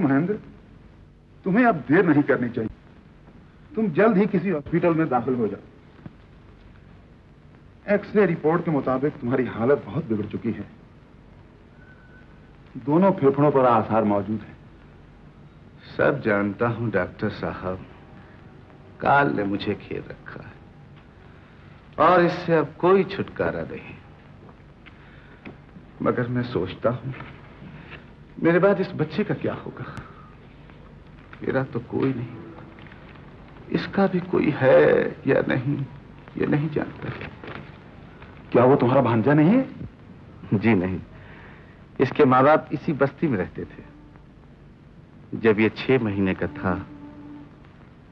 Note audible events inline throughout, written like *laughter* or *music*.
महेंद्र, तुम्हें अब देर नहीं करनी चाहिए। तुम जल्द ही किसी हॉस्पिटल में दाखिल हो जाओ। एक्सरे रिपोर्ट के मुताबिक तुम्हारी हालत बहुत बिगड़ चुकी है। दोनों फेफड़ों पर आसार मौजूद है। सब जानता हूँ, डॉक्टर साहब, काल ने मुझे खेल रखा है। और इससे अब कोई छुटकारा नहीं। मगर मैं सोचता हूँ मेरे बाद इस बच्चे का क्या होगा? मेरा तो कोई नहीं। इसका भी कोई है या नहीं, ये नहीं जानता। क्या वो तुम्हारा भांजा नहीं है? जी नहीं। इसके माँ बाप इसी बस्ती में रहते थे। जब ये छह महीने का था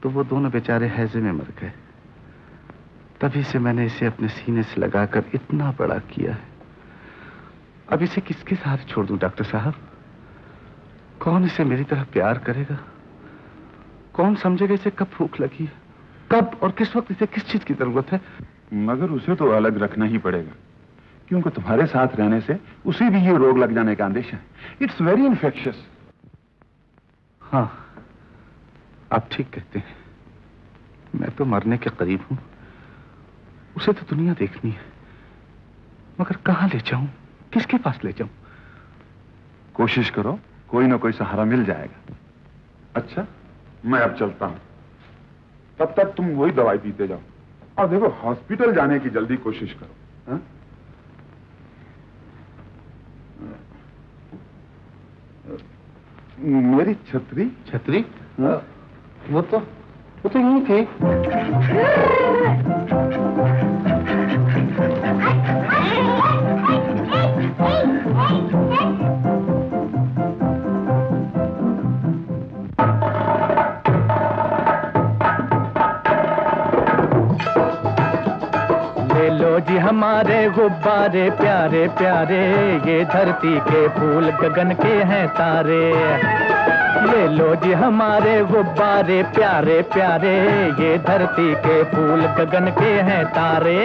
तो वो दोनों बेचारे हैजे में मर गए। तभी से मैंने इसे अपने सीने से लगाकर इतना बड़ा किया है। अब इसे किसके साथ छोड़ दूँ, डॉक्टर साहब? कौन इसे मेरी तरह प्यार करेगा? कौन समझेगा इसे कब भूख लगी है? कब और किस वक्त इसे किस चीज़ की ज़रूरत है? मगर उसे तो अलग रखना ही पड़ेगा। क्योंकि तुम्हारे साथ रहने से उसे भी ये रोग लग जाने का अंदेशा है। इट्स वेरी इन्फेक्शियस हाँ आप ठीक कहते हैं। मैं तो मरने के करीब हूँ। उसे तो दुनिया देखनी है। मगर कहाँ ले जाऊँ? किसके पास ले जाऊँ? कोशिश करो। कोई ना कोई सहारा मिल जाएगा। अच्छा मैं अब चलता हूँ। तब तक तुम वही दवाई पीते जाओ। और देखो हॉस्पिटल जाने की जल्दी कोशिश करो हा? मेरी छतरी? छतरी? वो तो वो तो यही थी। *laughs* हमारे गुब्बारे प्यारे प्यारे, ये धरती के फूल गगन के हैं तारे। ले लो जी हमारे गुब्बारे प्यारे प्यारे, ये धरती के फूल गगन के हैं तारे।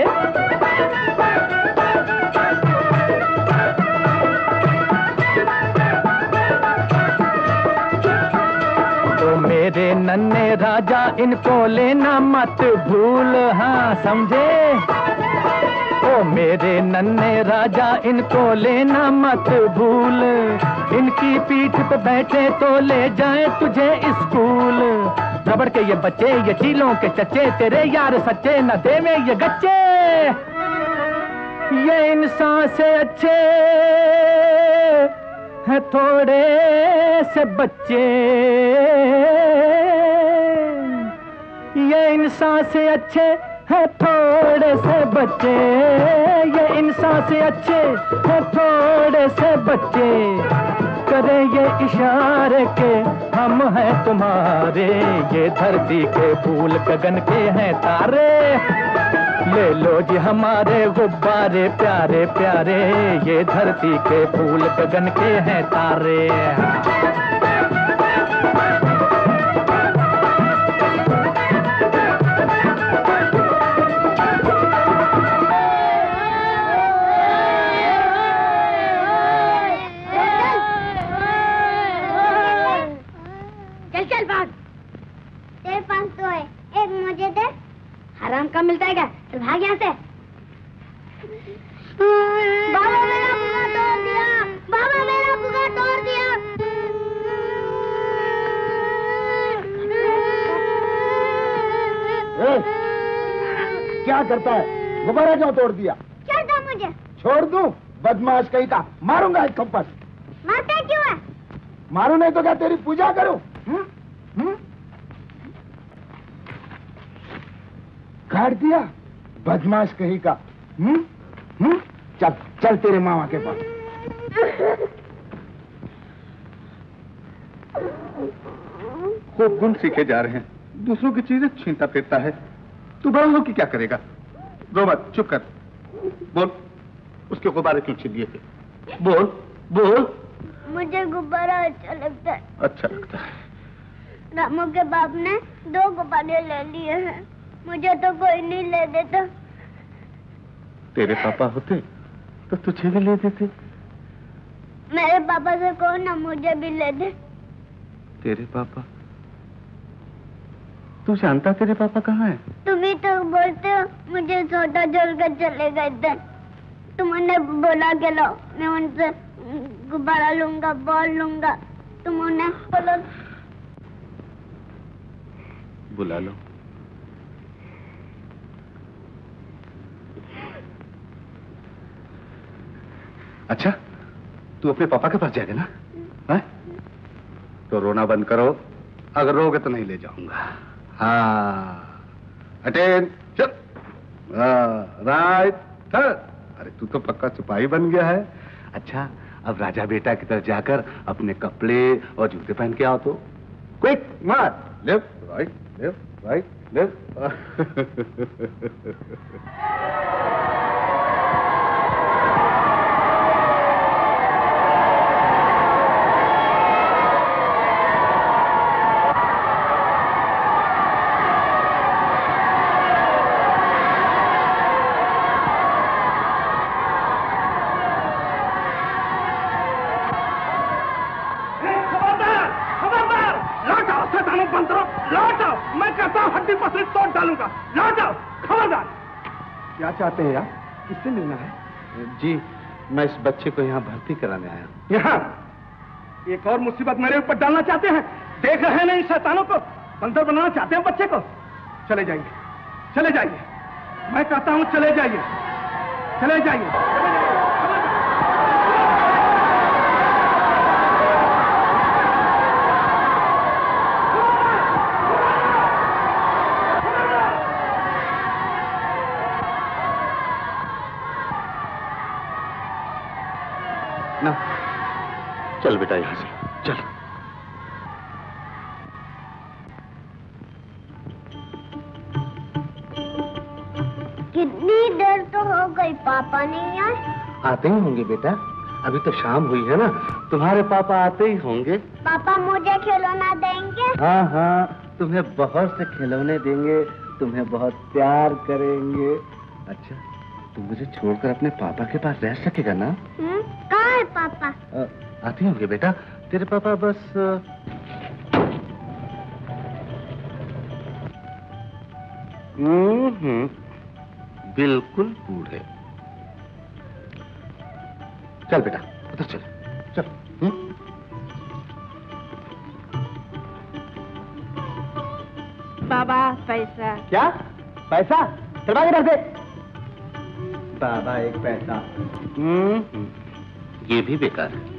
तो मेरे नन्हे राजा इनको लेना मत भूल हाँ समझे? ओ मेरे नन्हे राजा, इनको लेना मत भूल। इनकी पीठ पे बैठे तो ले जाए तुझे स्कूल। रबड़ के ये बच्चे, ये चीलों के चच्चे, तेरे यार सच्चे न दे में ये गच्चे। ये इंसान से अच्छे है थोड़े से बच्चे। ये इंसान से अच्छे है थोड़े से बच्चे, ये इंसान से अच्छे है थोड़े से बच्चे। करे ये इशारे के, हम हैं तुम्हारे, ये धरती के फूल गगन के हैं तारे। ले लो जी हमारे गुब्बारे, प्यारे प्यारे, ये धरती के फूल गगन के हैं तारे। हराम का मिलता है क्या चल भाग यहाँ से। बाबा मेरा बुआ तोड़ दिया। बाबा मेरा बुआ तोड़ दिया। ए, क्या करता है? गुब्बारा क्यों तोड़ दिया? छोड़ दो मुझे? छोड़ दूँ? बदमाश कहीं का मारूँगा एक थप्पड़ मारते क्यों है? मारू नहीं तो क्या तेरी पूजा करूँ? हम्म? हम्म? काट दिया? बदमाश कहीं का। हम्म? हम्म? चल चल तेरे मामा के पास। खूब गुण सीखे जा रहे हैं। दूसरों की चीज़ें छीनता फिरता है। तू बड़ा हो कि क्या करेगा? रो मत चुप कर। बोल उसके गुब्बारे क्यों छीन लिए? थे बोल बोल। मुझे गुब्बारा अच्छा लगता है। अच्छा लगता है। रामू के बाप ने दो गुब्बारे ले लिए हैं। मुझे तो कोई नहीं ले देता। तेरे पापा होते तो तुझे भी ले देते। मेरे पापा से कहो ना मुझे भी ले दे। तेरे पापा? तू जानता तेरे पापा कहाँ है? तुम ही तो बोलते हो मुझे छोटा छोड़कर चले गए थे। तुम उन्हें बोला के लो मैं उनसे गुब्बारा लूँगा बॉल लूँगा। तुम उन्हें बोलो। बुला लो। अच्छा तू अपने पापा के पास जाएगा ना है? तो रोना बंद करो अगर रोगे तो नहीं ले जाऊँगा। हाँ हाँ, राइट थर अरे तू तो पक्का सिपाही बन गया है। अच्छा अब राजा बेटा की तरफ़ जाकर अपने कपड़े और जूते पहन के आओ तो। क्विक मार। Left right left right left चाहते हैं यार किससे मिलना है? जी मैं इस बच्चे को यहाँ भर्ती कराने आया हूँ। यहाँ? एक और मुसीबत मेरे ऊपर डालना चाहते हैं? देख रहे हैं ना इन शैतानों को? बंदर बनाना चाहते हैं बच्चे को? चले जाइए। चले जाइए। मैं कहता हूँ चले जाइए चले जाइए। चले जाइए। चल बेटा यहाँ से। चल। कितनी देर तो हो गई पापा नहीं आए? आते ही होंगे बेटा। अभी तो शाम हुई है ना। तुम्हारे पापा आते ही होंगे। पापा मुझे खिलौना देंगे? हाँ हाँ। तुम्हें बहुत से खिलौने देंगे। तुम्हें बहुत प्यार करेंगे। अच्छा तुम मुझे छोड़कर अपने पापा के पास रह सकेगा ना? हम्म, कहाँ है पापा? अ, आते होंगे बेटा? तेरे पापा बस हम्म, हम्म, बिल्कुल बूढ़े। चल बेटा उधर चल। चल। हम्म? बाबा पैसा। क्या? पैसा? चलवा दे बाबा एक पैसा। हम्म, हम्म, ये भी बेकार है।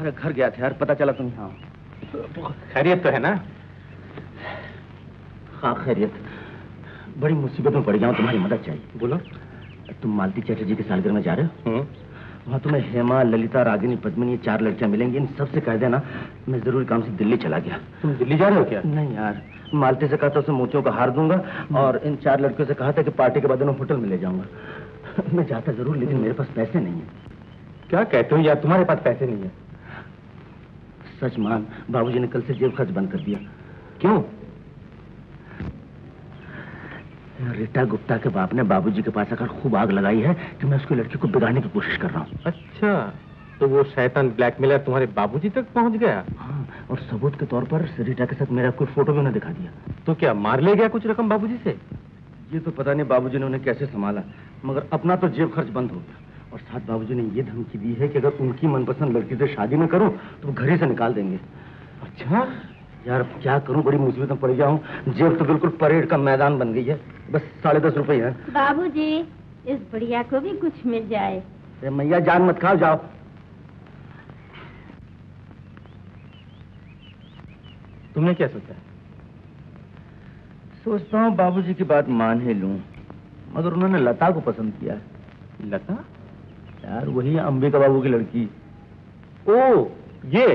तुम्हारे घर गया था यार पता चला तुम यहाँ खैरियत तो है ना? हाँ खैरियत। बड़ी मुसीबत में पड़ गया हूँ तुम्हारी मदद चाहिए। बोलो। तुम मालती चैटर्जी के सालगिरह में जा रहे हो? हम्म। वहाँ तुम्हें हेमा ललिता रागिनी पद्मिनी ये चार लड़कियाँ मिलेंगी। इन सबसे कह देना मैं ज़रूरी काम से दिल्ली चला गया। तुम दिल्ली जा रहे हो क्या? नहीं यार मालती से कहा था उसे मोतियों का हार दूँगा और इन चार लड़कियों से कहा था कि पार्टी के बाद उन्हें होटल में ले जाऊँगा। *laughs* मैं जाता ज़रूर लेकिन मेरे पास पैसे नहीं है। क्या कहते हो? यार तुम्हारे पास पैसे नहीं है? सच मान बाबूजी ने कल से जेब खर्च बंद कर दिया। क्यों? रीटा गुप्ता के बाप ने बाबूजी के पास आकर खूब आग लगाई है कि मैं उसकी लड़की को बिगाड़ने की कोशिश कर रहा हूँ। अच्छा तो वो शैतान ब्लैकमेलर तुम्हारे बाबूजी तक पहुँच गया? हाँ, और सबूत के तौर पर रीटा के साथ मेरा कोई फ़ोटो भी उन्हें दिखा दिया। तो क्या मार ले गया कुछ रकम बाबूजी से? ये तो पता नहीं बाबूजी ने उन्हें कैसे संभाला मगर अपना तो जेब खर्च बंद हो गया। और साथ बाबूजी ने ये धमकी दी है कि अगर उनकी मनपसंद लड़की से शादी न करूँ तो वो घर ही से निकाल देंगे। अच्छा? यार अब क्या करूँ? बड़ी मुसीबत में पड़ गया हूँ। जेब तो बिल्कुल परेड का मैदान बन गई है। बस साढ़े दस रुपए है। बाबूजी इस बढ़िया को भी कुछ मिल जाए। अरे मैया जान मत खाओ जाओ। तुमने क्या सोचा? सोचता हूँ बाबूजी की बात मान ही लूँ मगर उन्होंने लता को पसंद किया। लता? यार वही अंबिका बाबू की लड़की। ओ ये।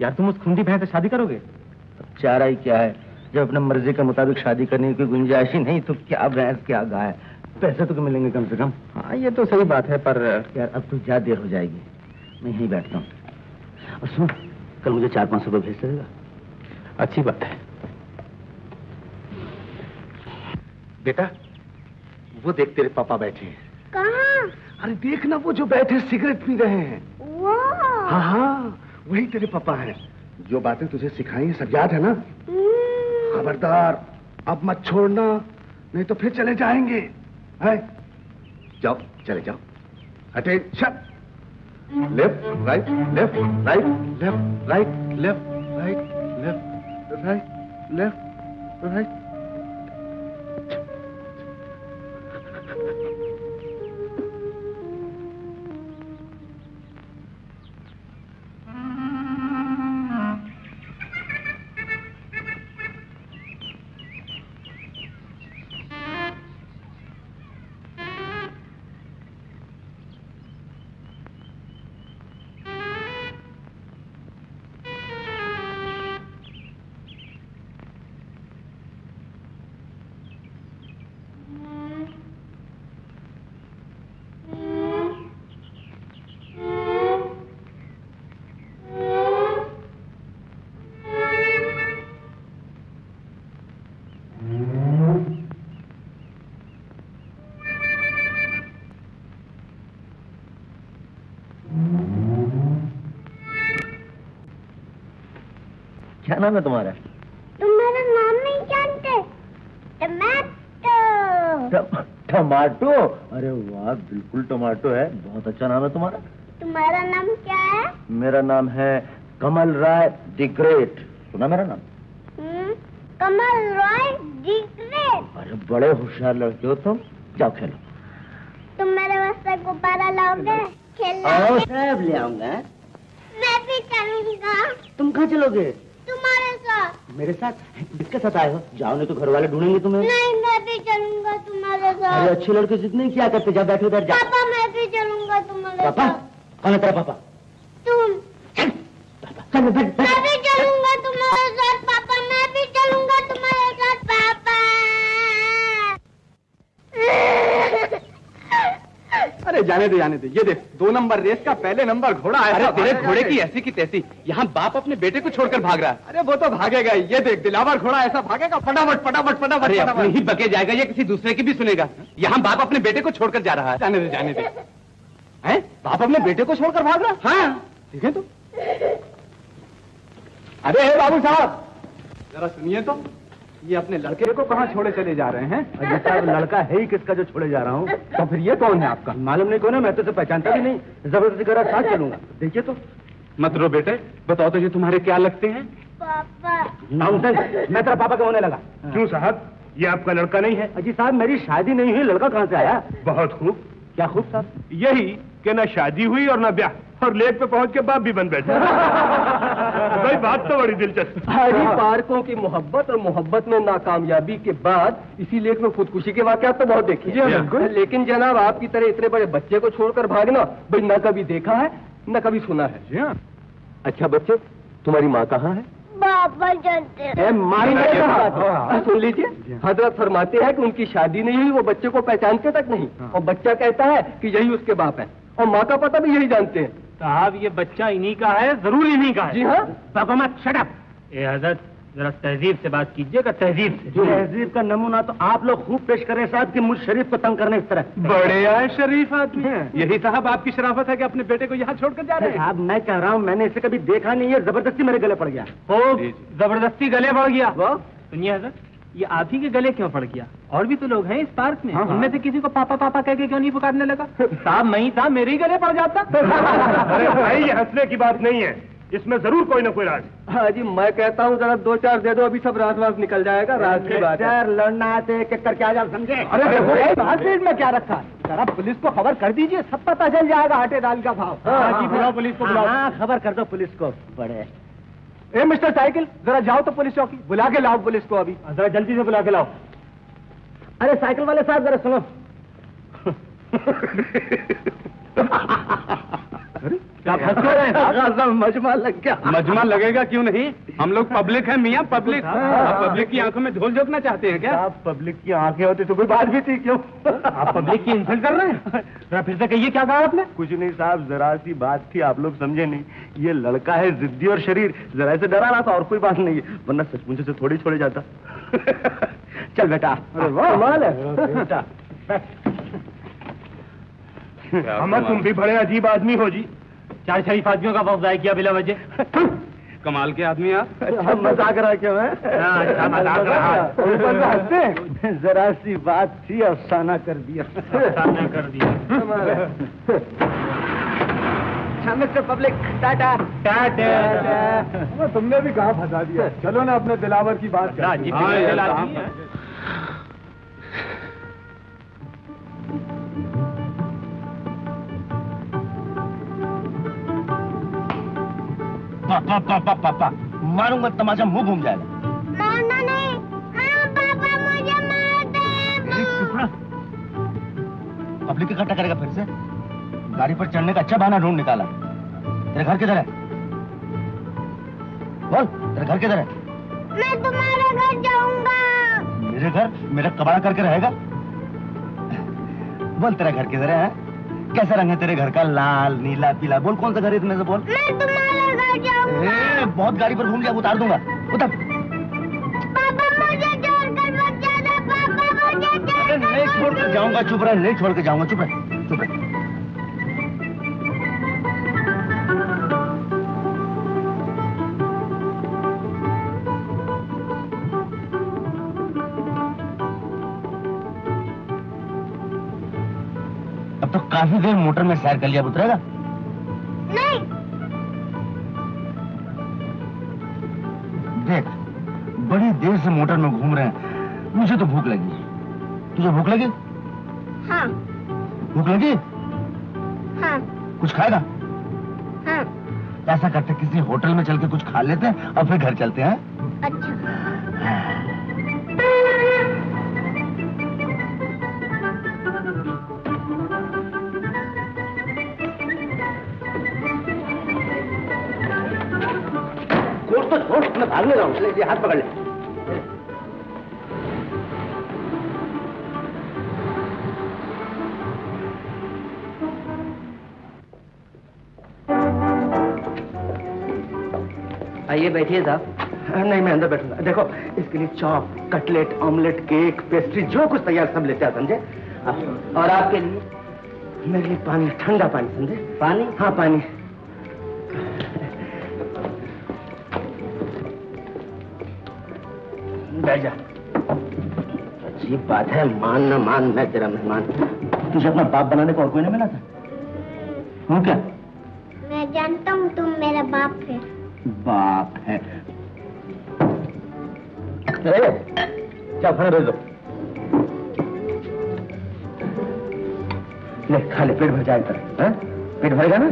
यार तुम उस खुंडी बहन से शादी करोगे? अब चारा ही क्या है? जब अपने मर्ज़ी के मुताबिक शादी करने की कोई गुंजाइश ही नहीं तो क्या भैंस क्या गाय? पैसे तो मिलेंगे कम से कम। हाँ ये तो सही बात है पर यार अब तो ज़्यादा देर हो जाएगी। मैं यहीं बैठता हूँ। और सुन कल मुझे चार पाँच सौ रुपये भेज देगा। अच्छी बात है। बेटा वो देख तेरे पापा बैठे हैं। कहाँ? अरे देख ना वो जो बैठे सिगरेट पी रहे हैं। हाँ हाँ वही तेरे पापा हैं। जो बातें तुझे सिखाई हैं, सब याद है ना? हम्म, खबरदार अब मत छोड़ना नहीं तो फिर चले जाएँगे। है? जाओ चले जाओ। Attention left right left right left right left right left right left right नाम है तुम्हारा? तुम मेरा नाम नहीं जानते। टमाटो। टमाटो? अरे वाह बिल्कुल टमाटो है। बहुत अच्छा नाम है तुम्हारा। तुम्हारा नाम क्या है? मेरा नाम है कमल राय दी ग्रेट। सुना मेरा नाम? हम्म, कमल रॉय डिग्रेट अरे बड़े होशियार लड़के हो तुम। जाओ खेलो। तुम मेरे वास्ते गुब्बारा लाओगे? खेलना। आओ सब ले आऊँगा। मैं भी चलूँगा। तुम कहाँ चलोगे? साथ। मेरे साथ? किसके साथ आए हो? जाओ नहीं तो घर वाले ढूंढेंगे तुम्हें। नहीं मैं भी चलूँगा तुम्हारे साथ। अरे अच्छे लड़के जितने क्या करते जा बैठो उधर जा। पापा मैं भी चलूँगा तुम्हारे पापा? कौन है तेरा पापा? तुम। पापा चल बैठ बैठ। अरे जाने दे जाने दे। ये देख दो नंबर रेस का पहले नंबर घोड़ा है अरे तेरे घोड़े की ऐसी की तैसी। यहाँ बाप अपने बेटे को छोड़कर भाग रहा है। अरे वो तो भागेगा ये देख दिलावर घोड़ा ऐसा भागेगा फटाफट फटाफट फटाफट ही बके जाएगा या किसी दूसरे की भी सुनेगा। यहाँ बाप अपने बेटे को छोड़कर जा रहा है। जाने दे जाने दे। हैं? बाप अपने बेटे को छोड़कर भाग रहा हाँ? ठीक है तो। अरे बाबू साहब! जरा सुनिए तो। ये अपने लड़के को कहाँ छोड़े चले जा रहे हैं? अरे साहब लड़का है ही किसका जो छोड़े जा रहा हूँ? तो फिर ये कौन है आपका? मालूम नहीं कौन है मैं तो उसे पहचानता भी नहीं। ज़बरदस्ती करा साथ चलूँगा। देखिए तो। मत रो बेटे बताओ तो ये तुम्हारे क्या लगते हैं? पापा। मैं तेरा पापा का होने लगा? क्यों साहब? ये आपका लड़का नहीं है। अजी साहब मेरी शादी नहीं हुई लड़का कहाँ से आया? बहुत खूब। क्या खूब साहब? यही कि ना शादी हुई और ना ब्याह। और लेक पे पहुँच के बाप भी बन बैठे। *laughs* भाई बात तो बड़ी दिलचस्प। हरी पार्कों की मोहब्बत और मोहब्बत में नाकामयाबी के बाद इसी लेख में खुदकुशी के वाकत तो बहुत देखे जी हाँ, लेकिन जनाब आपकी तरह इतने बड़े बच्चे को छोड़कर भागना भाई न कभी देखा है न कभी सुना है। हाँ। अच्छा बच्चे तुम्हारी माँ कहाँ है? जानते हैं। कहा। सुन लीजिए। हज़रत फरमाते हैं कि उनकी शादी नहीं हुई वो बच्चे को पहचानते तक नहीं। और बच्चा कहता है कि यही उसके बाप है। और माँ का पता भी यही जानते हैं। साहब ये बच्चा इन्हीं का है ज़रूर इन्हीं का है। जी हाँ। भगवत शटअप ए हज़रत जरा तहजीब से बात कीजिएगा तहजीब से। तहजीब का नमूना तो आप लोग खूब पेश कर रहे साहब कि मुझ शरीफ को तंग करने इस तरह। बड़े आए शरीफ आदमी। यही साहब आपकी शराफत है कि अपने बेटे को यहाँ छोड़कर जा रहे हैं। साहब मैं कह रहा हूँ मैंने इसे कभी देखा नहीं है ज़बरदस्ती मेरे गले पड़ गया। ज़बरदस्ती गले पड़ गया। सुनिए हज़रत ये आप ही के गले क्यों पड़ गया? और भी तो लोग हैं इस पार्क में। उनमें से किसी को पापा पापा कह के क्यों नहीं पुकारने लगा? *laughs* साहब नहीं था मेरे ही गले पड़ जाता। *laughs* अरे भाई ये हंसने की बात नहीं है। इसमें ज़रूर कोई ना कोई राज। हाँ जी मैं कहता हूँ जरा दो चार दे दो अभी सब रात वास निकल जाएगा रात की बात है। लड़ना से एक करके आ जाओ समझे? अरे में क्या रखा? जरा पुलिस को खबर कर दीजिए सब पता चल जाएगा आटे दाल का भाव। हाँ, जी, बुलाओ पुलिस को, बुलाओ। हाँ खबर कर दो पुलिस को बड़े। ए मिस्टर साइकिल जरा जाओ तो पुलिस चौकी बुला के लाओ पुलिस को अभी। जरा जल्दी से बुला के लाओ। अरे साइकिल वाले साहब जरा सुनो। *laughs* *laughs* हैं? मजमा लग गया। मजमा लगेगा क्यों नहीं? हम लोग पब्लिक है मियाँ पब्लिक। आप पब्लिक की आँखों में झोल झोंकना चाहते हैं क्या? आप पब्लिक की आँखें होती तो कोई बात भी थी क्यों? आप पब्लिक की इंसल्ट कर रहे हैं? फिर से कहिए क्या कहा आपने? कुछ नहीं साहब जरा सी बात थी आप लोग समझे नहीं। ये लड़का है जिद्दी और शरीर जरा से डरा रहा था और कोई बात नहीं है वरना सचमुच से थोड़ी छोड़े जाता। *laughs* चल बेटा। है। बेटा। *laughs* हम तुम भी बड़े अजीब आदमी हो जी। चार शरीफ आदमियों का वक्त किया बिला वजह। कमाल के आदमी आप। अच्छा मज़ाक रहा क्यों है? हाँ, अच्छा मज़ाक रहा। है। ऊपर से हँसते जरा सी बात थी अफसाना कर दिया। सामने कर दिया। Mister public tata. टाटा। तुमने भी कहा फंसा दिया। चलो ना अपने दिलावर की बात हाँ, पापा पापा पापा मारूँगा तमाशा मुँह घूम जाएगा मारना नहीं हाँ पापा मुझे मार दे पब्लिक इकट्ठा करेगा फिर से गाड़ी पर चढ़ने का अच्छा बहाना ढूंढ निकाला तेरे घर किधर है बोल तेरे घर किधर है मैं तुम्हारे घर जाऊँगा मेरे घर मेरा कबाड़ा करके रहेगा बोल तेरा घर किधर है कैसा रंग है तेरे घर का लाल नीला पीला बोल कौन सा घर है इतने से बोल मैं घर जाऊँगा। ए, बहुत गाड़ी पर घूम गया उतार दूँगा। उतर। पापा मुझे छोड़कर मत जाना पापा मुझे अरे नहीं छोड़ के जाऊँगा चुप रह नहीं छोड़ के जाऊँगा चुप रह चुप रह। अब तो काफ़ी देर मोटर में सैर कर लिया उतरेगा? देर से मोटर में घूम रहे हैं। मुझे तो भूख लगी। तुझे भूख लगी? हाँ। भूख लगी? हाँ। कुछ खाएगा? हाँ। ऐसा करते किसी होटल में चल के कुछ खा लेते हैं और फिर घर चलते हैं। अच्छा। तो छोड़ मैं भागने रहा हूँ हाथ पकड़ ले। आइए बैठिए साहब। नहीं मैं अंदर बैठूँगा। देखो इसके लिए chop cutlet omelette cake pastry जो कुछ तैयार सब लेते हैं समझे? और आपके लिए? मेरे लिए पानी ठंडा पानी समझे? पानी? हाँ पानी। बैठ जा। अजीब बात है मान ना मान मैं तेरा मेहमान। तुझे अपना बाप बनाने को और कोई नहीं मिला था? हूँ क्या मैं जानता हूँ तुम मेरा बाप है। बाप है। क्या खाना भेज दो। ले खा ले पेट भर जाए पेट भरेगा ना?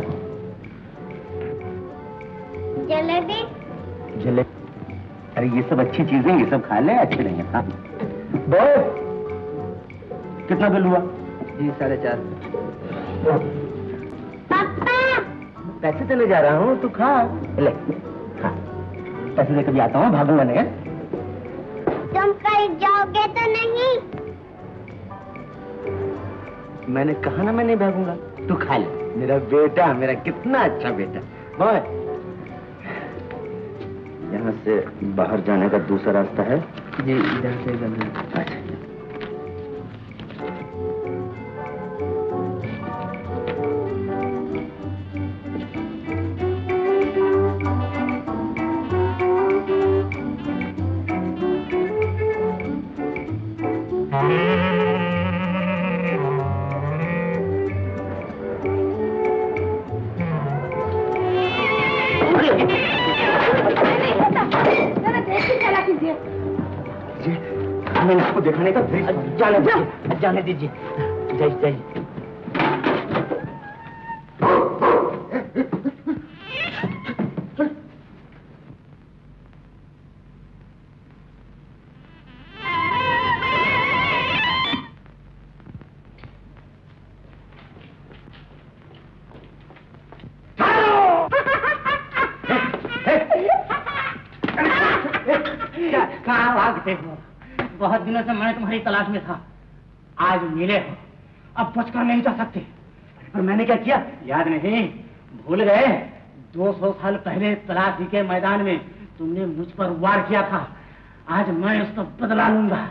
जलेबी। जले अरे ये सब अच्छी चीज़ें ये सब खा ले अच्छे नहीं है बहुत कितना बिल हुआ? जी साढ़े चार। पापा। पैसे देने जा रहा हूँ तू खा। ले खा। पैसे देकर भी आता हूँ भागूँगा नहीं तुम कहीं जाओगे तो नहीं। मैंने कहा ना मैं नहीं भागूँगा। तू खा ले। मेरा बेटा मेरा कितना अच्छा बेटा। बॉय यहाँ से बाहर जाने का दूसरा रास्ता है? जी इधर से इधर अच्छा। दीजिए जाने दीजिए जय जय नहीं जा सकते। पर मैंने क्या किया? याद नहीं। भूल गए। 200 साल पहले तलाशी के मैदान में तुमने मुझ पर वार किया था। आज मैं उसका बदला लूँगा।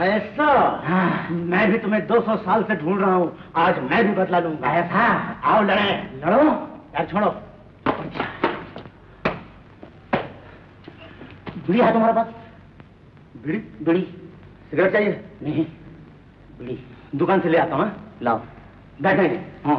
ऐसा? हाँ, मैं भी तुम्हें 200 साल से ढूंढ रहा हूँ। आज मैं भी बदला लूँगा। ऐसा? आओ लड़े। लड़ो? यार छोड़ो। बीड़ी है तुम्हारे पास? बीड़ी? बीड़ी? सिगरेट चाहिए? नहीं। बीड़ी। दुकान से ले आता हूँ हाँ? लाओ। बैठेंगे हाँ।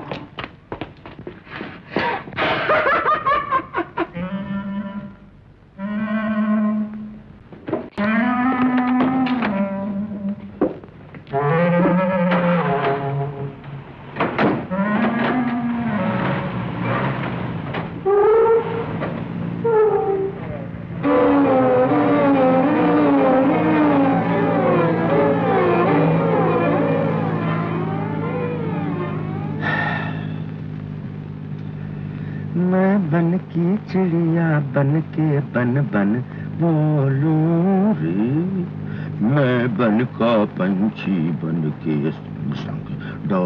बन के संग डो।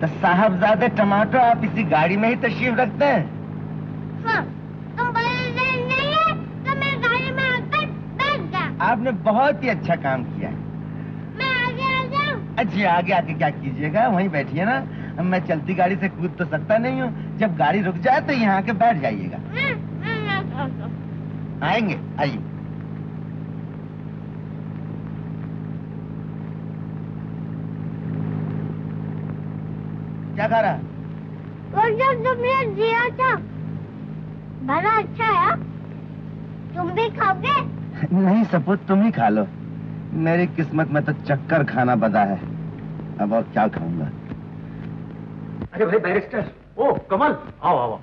तो साहबजादे टमाटर आप इसी गाड़ी में ही तशरीफ़ रखते हैं? हाँ, तुम नहीं है तो मैं गाड़ी में आकर बैठ जा आपने बहुत ही अच्छा काम किया है। मैं आगे आ जाऊँ? अच्छा आगे आके क्या कीजिएगा? वहीं बैठिए ना। मैं चलती गाड़ी से कूद तो सकता नहीं हूँ। जब गाड़ी रुक जाए तो यहाँ आके बैठ जाइएगा। आएँगे? आइए। क्या खा रहा वो जो तुमने दिया था बड़ा अच्छा है? हाँ? तुम भी खाओगे? नहीं सपूत तुम ही खा लो। मेरी किस्मत में तो चक्कर खाना बदा है। अब और क्या खाऊँगा? अरे भाई बैरिस्टर। ओ कमल आओ आओ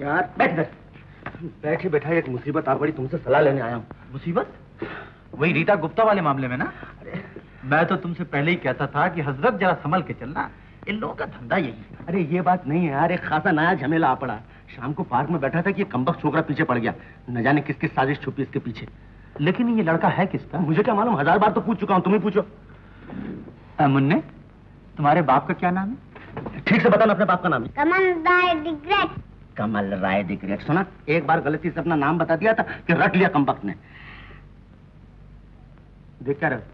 यार बैठ इधर। बैठे बैठा एक मुसीबत आ पड़ी तुमसे सलाह लेने आया हूँ। मुसीबत? वही रीता गुप्ता वाले मामले में ना? अरे। मैं तो तुमसे पहले ही कहता था कि हज़रत जरा संभल के चलना। इन लोगों का धंधा यही है। अरे ये बात नहीं है यार। एक खासा नया झमेला आ पड़ा। शाम को पार्क में बैठा था कि कम्बक छोकरा पीछे पड़ गया। न जाने किस किस साजिश छुपी इसके पीछे। लेकिन ये लड़का है किसका मुझे क्या मालूम? हज़ार बार तो पूछ चुका हूँ तुम ही पूछो। मुन्ने तुम्हारे बाप का क्या नाम है? ठीक से बताना अपने बाप का नाम। रिग्रेट कमल राय दिग्रेट सुना एक बार गलती से अपना नाम बता दिया था कि रट लिया कम्बक ने। देख क्या रहे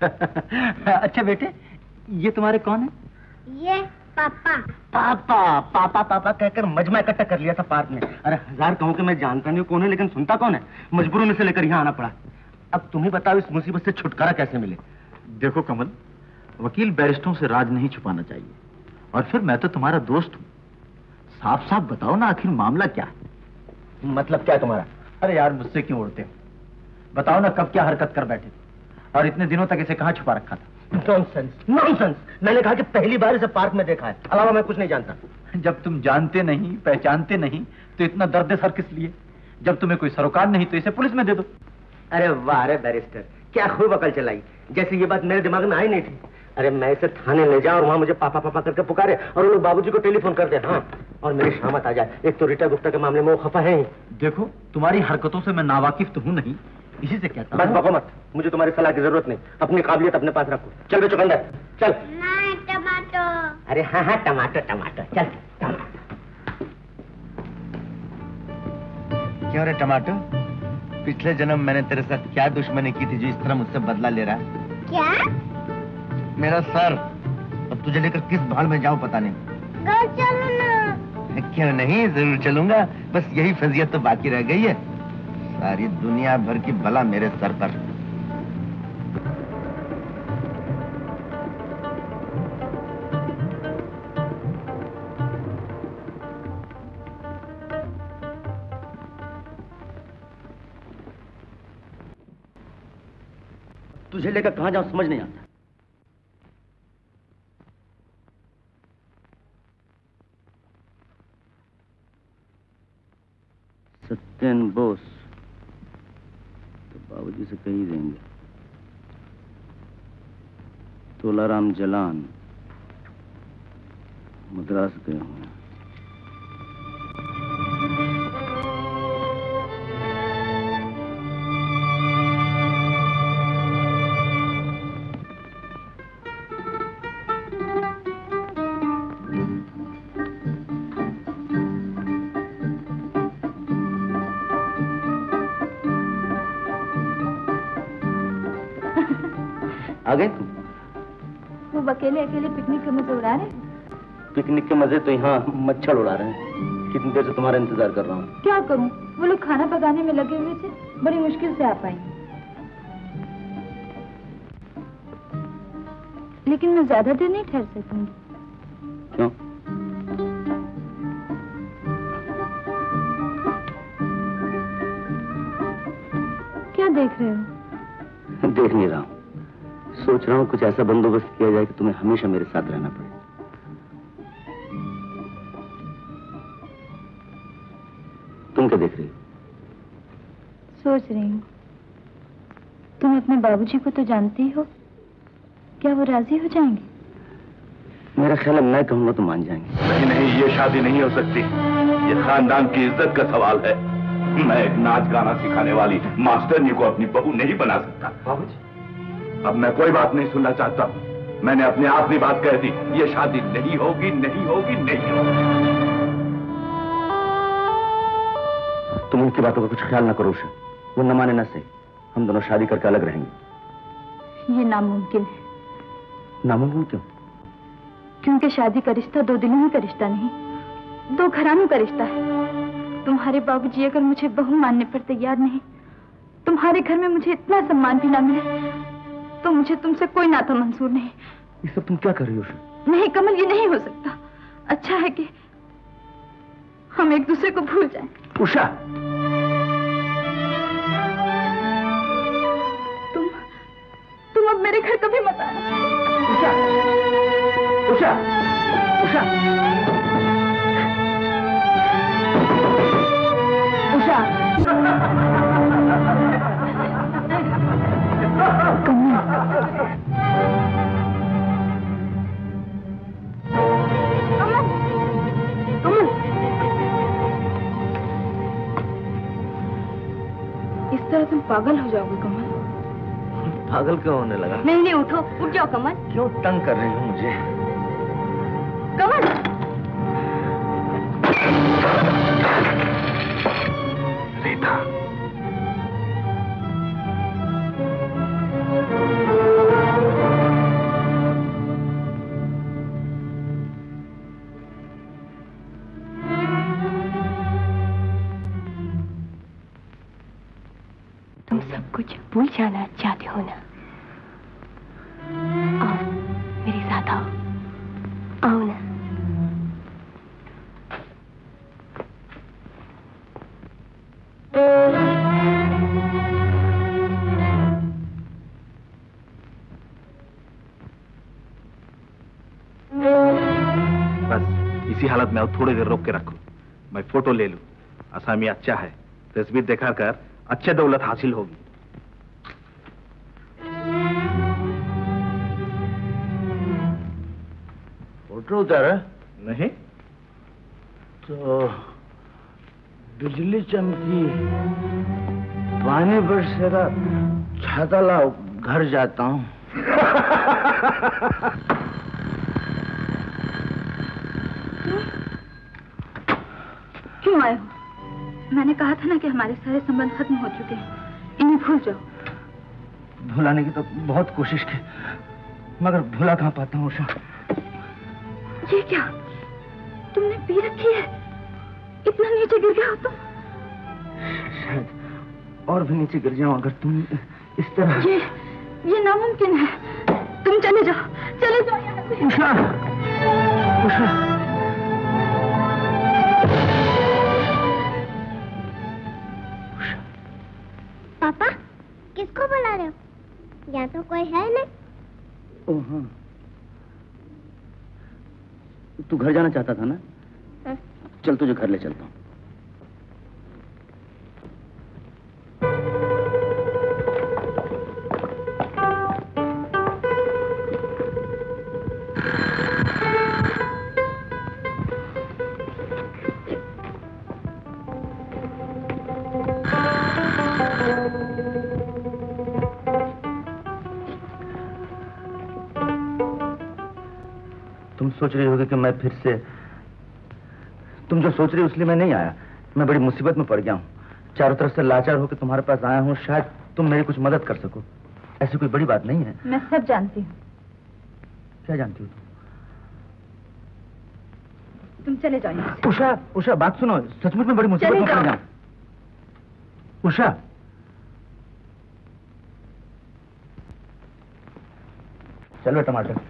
*laughs* अच्छा बेटे ये तुम्हारे कौन है? ये पापा। पापा पापा पापा कहकर मजमा इकट्ठा कर लिया था पार्क में अरे हज़ार कहूँ कि मैं जानता नहीं कौन है लेकिन सुनता कौन है? मजबूरी में से लेकर यहाँ आना पड़ा। अब तुम ही बताओ इस मुसीबत से छुटकारा कैसे मिले? देखो कमल वकील बैरिस्टरों से राज नहीं छुपाना चाहिए। और फिर मैं तो तुम्हारा दोस्त हूँ। साफ़ साफ़ बताओ ना आखिर मामला क्या है? मतलब क्या तुम्हारा? अरे यार मुझसे क्यों उड़ते हो? बताओ ना कब क्या हरकत कर बैठे थे? और इतने दिनों तक इसे कहाँ छुपा रखा था? नॉनसेंस नॉनसेंस मैंने कहा कि पहली बार इसे पार्क में देखा है। अलावा मैं कुछ नहीं जानता। जब तुम जानते नहीं पहचानते नहीं तो इतना दर्द सर किस लिए? जब तुम्हें कोई सरोकार नहीं तो इसे पुलिस में दे दो। अरे वाह रे बैरिस्टर क्या खूब अकल चलाई। जैसे ये बात मेरे दिमाग में आई नहीं थी। अरे मैं इसे थाने ले जाऊँ और वहाँ मुझे पापा पापा करके पुकारे और लोग बाबूजी को टेलीफोन कर दे। हाँ और मेरी शामत आ जाए। एक तो रीटा गुप्ता के मामले में वो खफा है। देखो तुम्हारी हरकतों से मैं नावाकिफ तो हूँ नहीं इसी से कहता बस बको मत। मुझे तुम्हारी सलाह की ज़रूरत नहीं। अपनी काबिलियत अपने पास रखो। चल बे चुकंदर चल। टमाटो। अरे हाँ हाँ टमाटर टमाटर चल क्यों रे टमाटो? पिछले जन्म मैंने तेरे साथ क्या दुश्मनी की थी जो इस तरह मुझसे बदला ले रहा? है क्या? मेरा सर। अब तुझे लेकर किस भाड़ में जाऊँ पता नहीं। चलो ना। क्यों नहीं? ज़रूर चलूँगा। बस यही फजियत तो बाकी रह गई है। सारी दुनिया भर की भला मेरे सर पर। तुझे लेकर कहाँ जाऊँ समझ नहीं आता। सत्यन बोस बाबूजी से कही देंगे तोलाराम जलान मद्रास गए हुए हैं। आ गए तुम? वो अकेले अकेले पिकनिक के मज़े उड़ा रहे पिकनिक के मज़े तो यहाँ मच्छर उड़ा रहे हैं। कितनी देर से तुम्हारा इंतज़ार कर रहा हूँ। क्या करूँ? वो लोग खाना पकाने में लगे हुए थे। बड़ी मुश्किल से आ पाई। लेकिन मैं ज़्यादा देर नहीं ठहर सकूँगी। क्यों? क्या देख रहे हो? देख नहीं रहा हूँ। सोच रहा हूँ कुछ ऐसा बंदोबस्त किया जाए कि तुम्हें हमेशा मेरे साथ रहना पड़े। तुम क्या देख रही हो? सोच रही हूँ। तुम अपने बाबूजी को तो जानती हो। क्या वो राज़ी हो जाएँगे? मेरा ख्याल है मैं कहूँगा तो मान जाएँगे। नहीं नहीं ये शादी नहीं हो सकती। ये खानदान की इज़्ज़त का सवाल है। मैं एक नाच गाना सिखाने वाली मास्टरनी को अपनी बहू नहीं बना सकता। बाबूजी अब मैं कोई बात नहीं सुनना चाहता। हूँ मैंने अपने आप भी बात कह दी। ये शादी नहीं होगी नहीं होगी नहीं होगी। तुम उनकी बातों का कुछ ख्याल ना करो उषा। वो न माने न सही। हम दोनों शादी करके अलग रहेंगे। ये नामुमकिन है। नामुमकिन क्यों? क्योंकि शादी का रिश्ता दो दिनों ही का रिश्ता नहीं दो घरानों का रिश्ता है। तुम्हारे बाबूजी अगर मुझे बहू मानने पर तैयार नहीं तुम्हारे घर में मुझे इतना सम्मान भी ना मिले तो मुझे तुमसे कोई नाता मंजूर नहीं। ये सब तुम क्या कर रही हो नहीं कमल ये नहीं हो सकता। अच्छा है कि हम एक दूसरे को भूल जाएँ। उषा! तुम तुम अब मेरे घर कभी मत आना। उषा! उषा! उषा! उषा! *laughs* इस तरह तुम पागल हो जाओगे कमल। पागल क्यों होने लगा? नहीं नहीं उठो उठ जाओ कमल। क्यों तंग कर रही हो मुझे? कमल भूल जाना चाहते हो ना। आओ, मेरे साथ आओ। आओ ना। बस, इसी हालत में और थोड़ी देर रोक के रखो। मैं फ़ोटो ले लूँ। आसामी अच्छा है। तस्वीर दिखा कर अच्छे दौलत हासिल होगी। उतारा नहीं। तो बिजली चमकी पानी बरसेरा छाता लाओ घर जाता हूँ। क्यों आए हो? मैंने कहा था ना कि हमारे सारे संबंध खत्म हो चुके हैं। इन्हें भूल जाओ। भुलाने की तो बहुत कोशिश की मगर भुला कहाँ पाता हूँ उषा? ये क्या? तुमने पी रखी है? इतना नीचे गिर गया हो तुम? शायद और भी नीचे गिर जाओ अगर तुम इस तरह ये ये नामुमकिन है। तुम चले जाओ। चले जाओ यहाँ से। उषा! उषा! तू घर जाना चाहता था ना हाँ। चल तुझे घर ले चलता हूँ सोच रही होगी कि मैं फिर से तुम जो सोच रही हो इसलिए मैं नहीं आया। मैं बड़ी मुसीबत में पड़ गया हूँ। चारों तरफ़ से लाचार होकर तुम्हारे पास आया हूँ। शायद तुम मेरी कुछ मदद कर सको। ऐसी कोई बड़ी बात नहीं है। मैं सब जानती हूँ। क्या जानती हो तुम? चले जाओ उषा उषा बात सुनो। सचमुच में बड़ी मुसीबत में पड़। जाऊँ उषा। चलो टमाटर।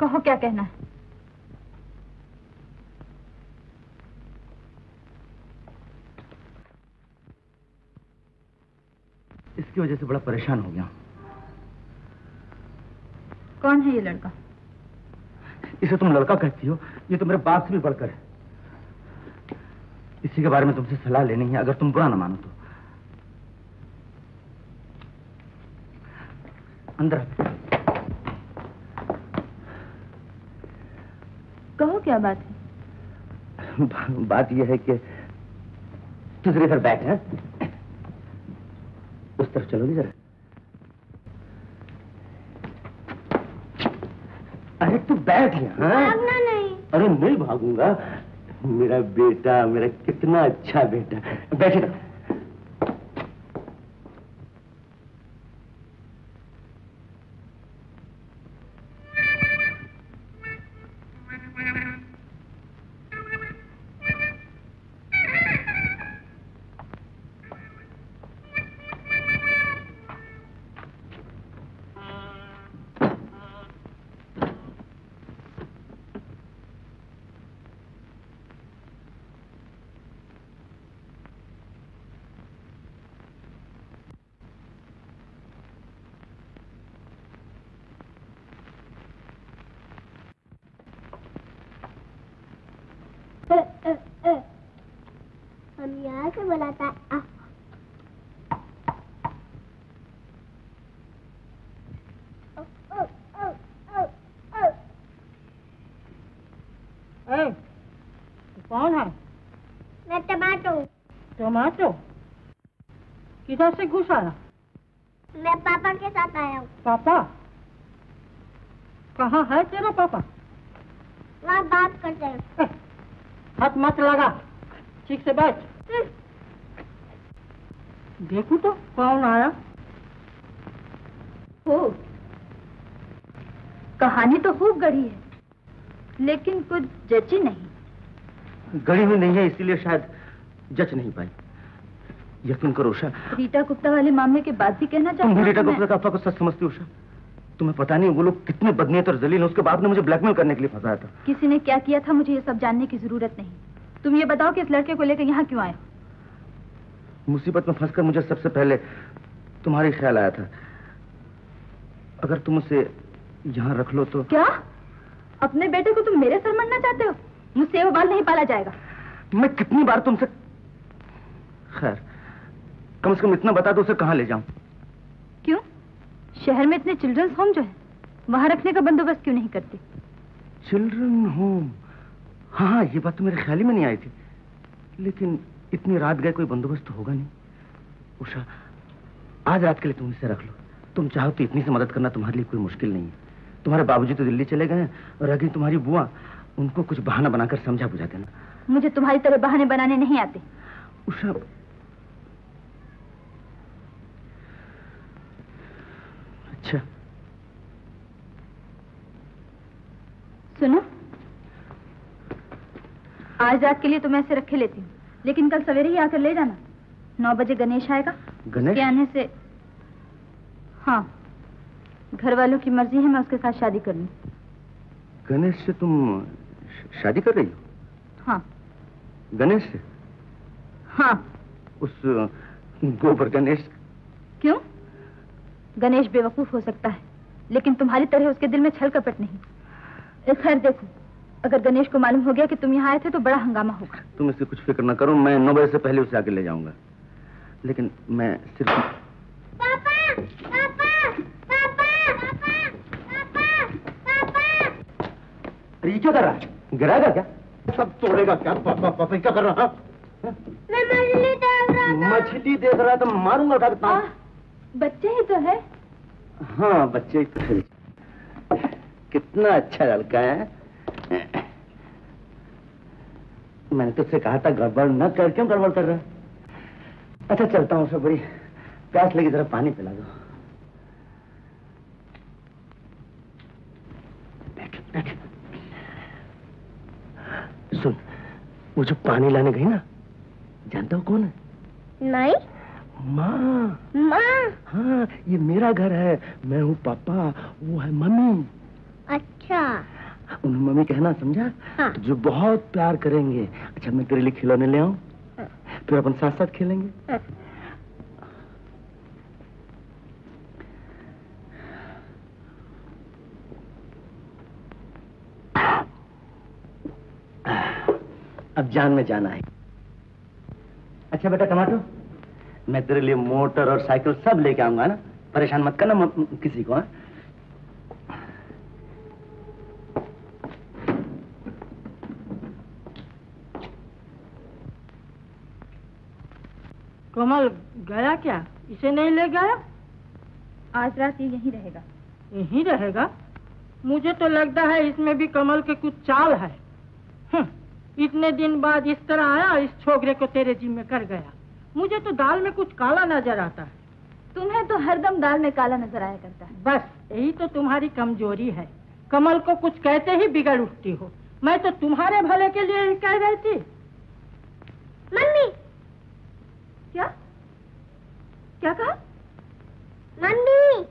कहो क्या कहना है? इसकी वजह से बड़ा परेशान हो गया। कौन है ये लड़का? इसे तुम लड़का कहती हो ये तो मेरे बाप से भी बढ़कर है। इसी के बारे में तुमसे सलाह लेनी है अगर तुम बुरा ना मानो तो। अंदर आ। कहो क्या बात है? बा- *laughs* बात यह है कि तू जरा इधर बैठ है? उस तरफ़ चलोगी जरा। अरे तू बैठ यहाँ भागना नहीं। अरे नहीं भागूँगा। मेरा बेटा मेरा कितना अच्छा बेटा। बैठे ना किधर से घुस आया। मैं पापा के साथ आया हूँ। पापा? कहाँ है तेरा पापा? वहाँ बात करते हैं। हाथ मत लगा। ठीक से बैठ। देखो तो कौन आया? हो कहानी तो खूब गढ़ी है लेकिन कुछ जची नहीं। गड़ी हुई नहीं है इसीलिए शायद जच नहीं पाई। यकीन करो उषा। रीटा गुप्ता वाले मामले के बाद भी कहना तुम रीटा गुप्ता का अफवाह को सच समझती उषा। तुम्हें पता नहीं वो लोग कितने बदनीयत और जलील उसके बाद ने मुझे ब्लैकमेल करने के लिए फंसाया था। किसी ने क्या किया था मुझे ये सब जानने की ज़रूरत नहीं। तुम ये बताओ कि इस लड़के को लेकर यहाँ क्यों आए मुसीबत में फंसकर मुझे सबसे पहले तुम्हारी ख्याल आया था। अगर तुम उसे यहाँ रख लो तो क्या? अपने बेटे को तुम मेरे सर मरना चाहते हो? मुझसे वो बाल नहीं पाला जाएगा। मैं कितनी बार तुमसे खैर कम से कम इतना बता दो उसे कहाँ ले जाऊँ। क्यों? शहर में इतने चिल्ड्रंस होम जो है वहाँ रखने का बंदोबस्त क्यों नहीं करते? चिल्ड्रन होम हाँ हाँ ये बात तो मेरे ख्याल में नहीं आई थी। लेकिन इतनी रात गए कोई बंदोबस्त तो होगा नहीं। उषा आज रात के लिए तुम इसे रख लो। तुम चाहो तो इतनी से मदद करना तुम्हारे लिए कोई मुश्किल नहीं है। तुम्हारे बाबूजी तो दिल्ली चले गए हैं और अगर तुम्हारी बुआ। उनको कुछ बहाना बनाकर समझा बुझा देना। मुझे तुम्हारी तरह बहाने बनाने नहीं आते। उषा अच्छा। सुनो। आज रात के लिए तो मैं इसे रखे लेती हूँ लेकिन कल सवेरे ही आकर ले जाना। नौ बजे गणेश आएगा। गणेश? उसके आने से हाँ। घर वालों की मर्ज़ी है मैं उसके साथ शादी कर लूँ। गणेश से तुम शादी कर रही हो? हाँ। गणेश से? हाँ। उस गोबर गणेश? क्यों? गणेश बेवकूफ़ हो सकता है लेकिन तुम्हारी तरह उसके दिल में छल कपट नहीं खैर देखो अगर गणेश को मालूम हो गया कि तुम यहाँ आए थे तो बड़ा हंगामा होगा। तुम इसकी कुछ फ़िक्र ना करो मैं नौ बजे से पहले उसे आके ले जाऊँगा। लेकिन मैं सिर्फ़ पापा! पापा! पापा! पापा! अरे ये क्या कर रहा है? गिराएगा क्या? सब तोड़ेगा क्या? पापा पापा क्या कर रहा है? मैं मछली देख रहा था। मछली देख रहा है तो मारूँगा उठा के आह, बच्चे ही तो है। हाँ बच्चे ही तो है। कितना अच्छा लड़का है। मैंने तुझसे कहा था गड़बड़ न कर। क्यों गड़बड़ कर रहा अच्छा चलता हूँ सब बड़ी प्यास लगी जरा पानी पिला दो। सुन वो जो पानी लाने गई ना जानता हो कौन है? नहीं। माँ। माँ। हाँ ये मेरा घर है। मैं हूँ पापा वो है मम्मी। अच्छा। उन्हें मम्मी कहना समझा? हाँ। जो बहुत प्यार करेंगे। अच्छा मैं तेरे लिए खिलौने ले आऊँ? फिर अपन साथ साथ खेलेंगे? हाँ। अब जान में जाना है। अच्छा बेटा टमाटो? मैं तेरे लिए मोटर और साइकिल सब लेके आऊँगा ना? परेशान मत करना किसी को हाँ? कमल गया क्या? इसे नहीं ले गया? आज रात ये यहीं रहेगा। यहीं रहेगा? मुझे तो लगता है इसमें भी कमल के कुछ चाल है। हम्म, इतने दिन बाद इस तरह आया इस छोकरे को तेरे जिम्मे कर गया। मुझे तो दाल में कुछ काला नज़र आता है। तुम्हें तो हरदम दाल में काला नज़र आया करता है। बस यही तो तुम्हारी कमज़ोरी है। कमल को कुछ कहते ही बिगड़ उठती हो। मैं तो तुम्हारे भले के लिए ही कह रही थी। मम्मी क्या? क्या कहा? मम्मी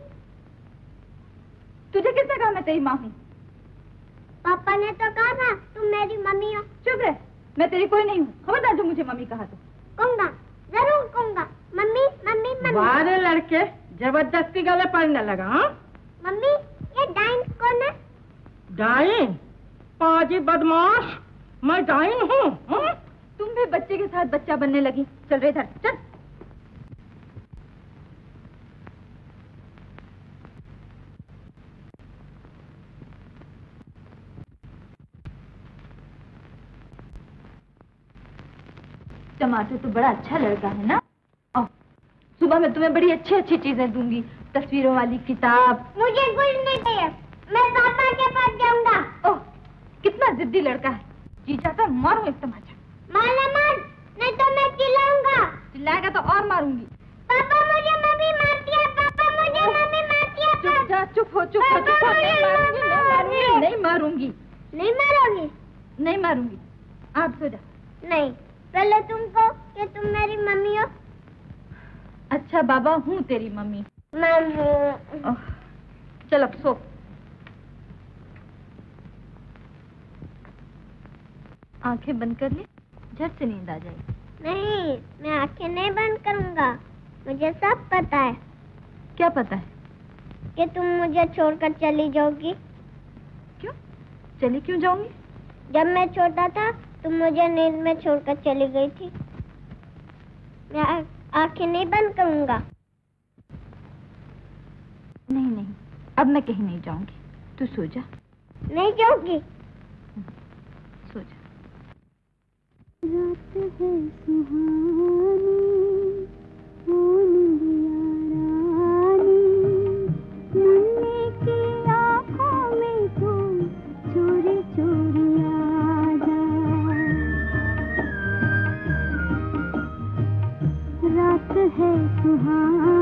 तुझे किसने कहा मैं तेरी माँ हूँ? पापा ने तो कहा था तुम मेरी मम्मी हो। चुप रह। मैं तेरी कोई नहीं हूँ। खबरदार जो मुझे मम्मी कहा तो। कहूँगा। ज़रूर कहूँगा। Mummy mummy mummy. बारे लड़के ज़बरदस्ती गले पड़ने लगा हा? मम्मी ये डाइन कौन है? डाइन? पाजी बदमाश मैं डाइन हूँ हाँ? तुम भी बच्चे के साथ बच्चा बनने लगी। चल रहे इधर चल। टमाटर तो बड़ा अच्छा लड़का है ना? आओ, सुबह मैं तुम्हें बड़ी अच्छी अच्छी चीज़ें दूँगी। तस्वीरों वाली किताब। मुझे कुछ नहीं चाहिए। मैं पापा के पास जाऊँगा। ओह कितना जिद्दी लड़का है। जी चाहता मारूं एक तमाचा माला मार नहीं तो मैं चिल्लाऊँगा। चिल्लाएगा तो और मारूँगी। पापा मुझे मम्मी मारती है पापा मुझे मम्मी मारती है। चुप जा चुप हो चुप हो चुप हो नहीं मारूँगी नहीं मारूँगी नहीं मारोगी। नहीं मारूँगी? आप सो जा नहीं। पहले तुम कहो कि तुम मेरी मम्मी हो। अच्छा बाबा हूँ तेरी मम्मी। मम्मी चल अब सो। आँखें बंद कर ले झट से नींद आ जाएगी नहीं मैं आँखें नहीं बंद करूँगा। मुझे सब पता है। क्या पता है? कि तुम मुझे छोड़कर चली जाओगी। क्यों? चली क्यों जाऊँगी? जब मैं छोटा था तुम मुझे नींद में छोड़कर चली गई थी। मैं आँखें नहीं बंद करूँगा। नहीं नहीं अब मैं कहीं नहीं जाऊँगी। तू सो जा। नहीं जाऊँगी। सो जा। रात है सुहानी है सुहानी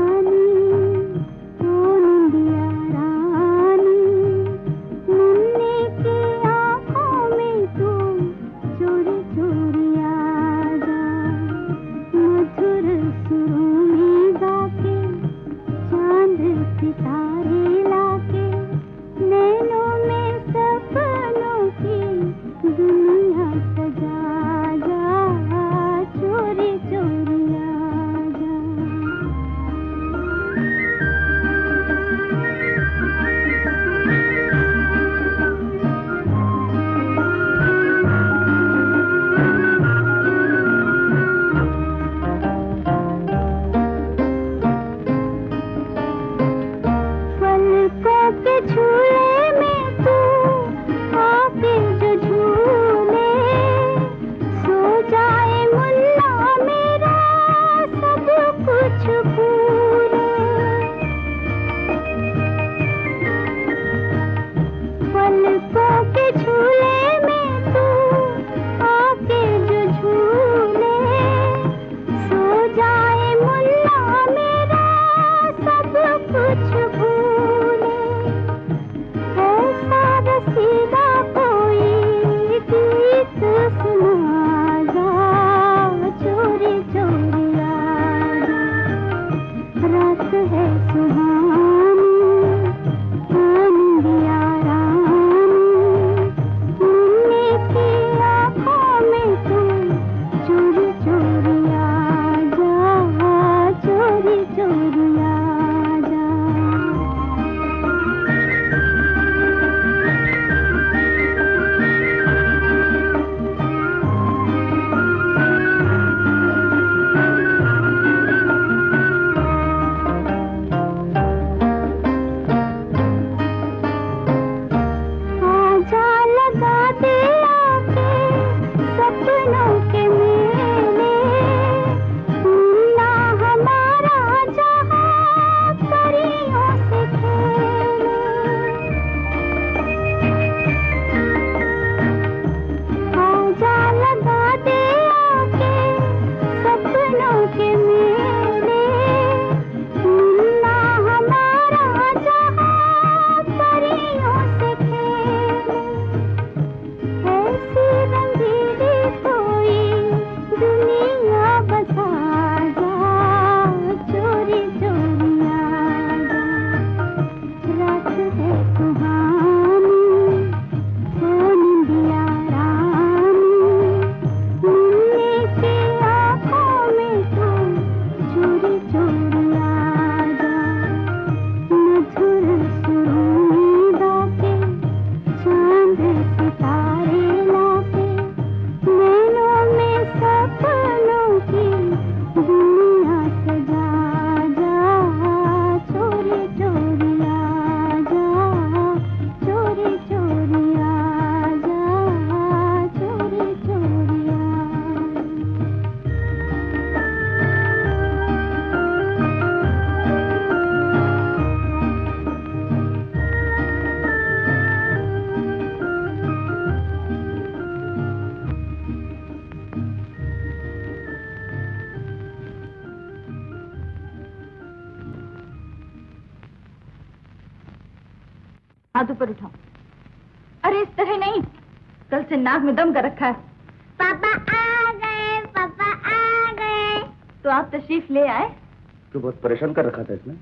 परेशान कर रखा था इसने।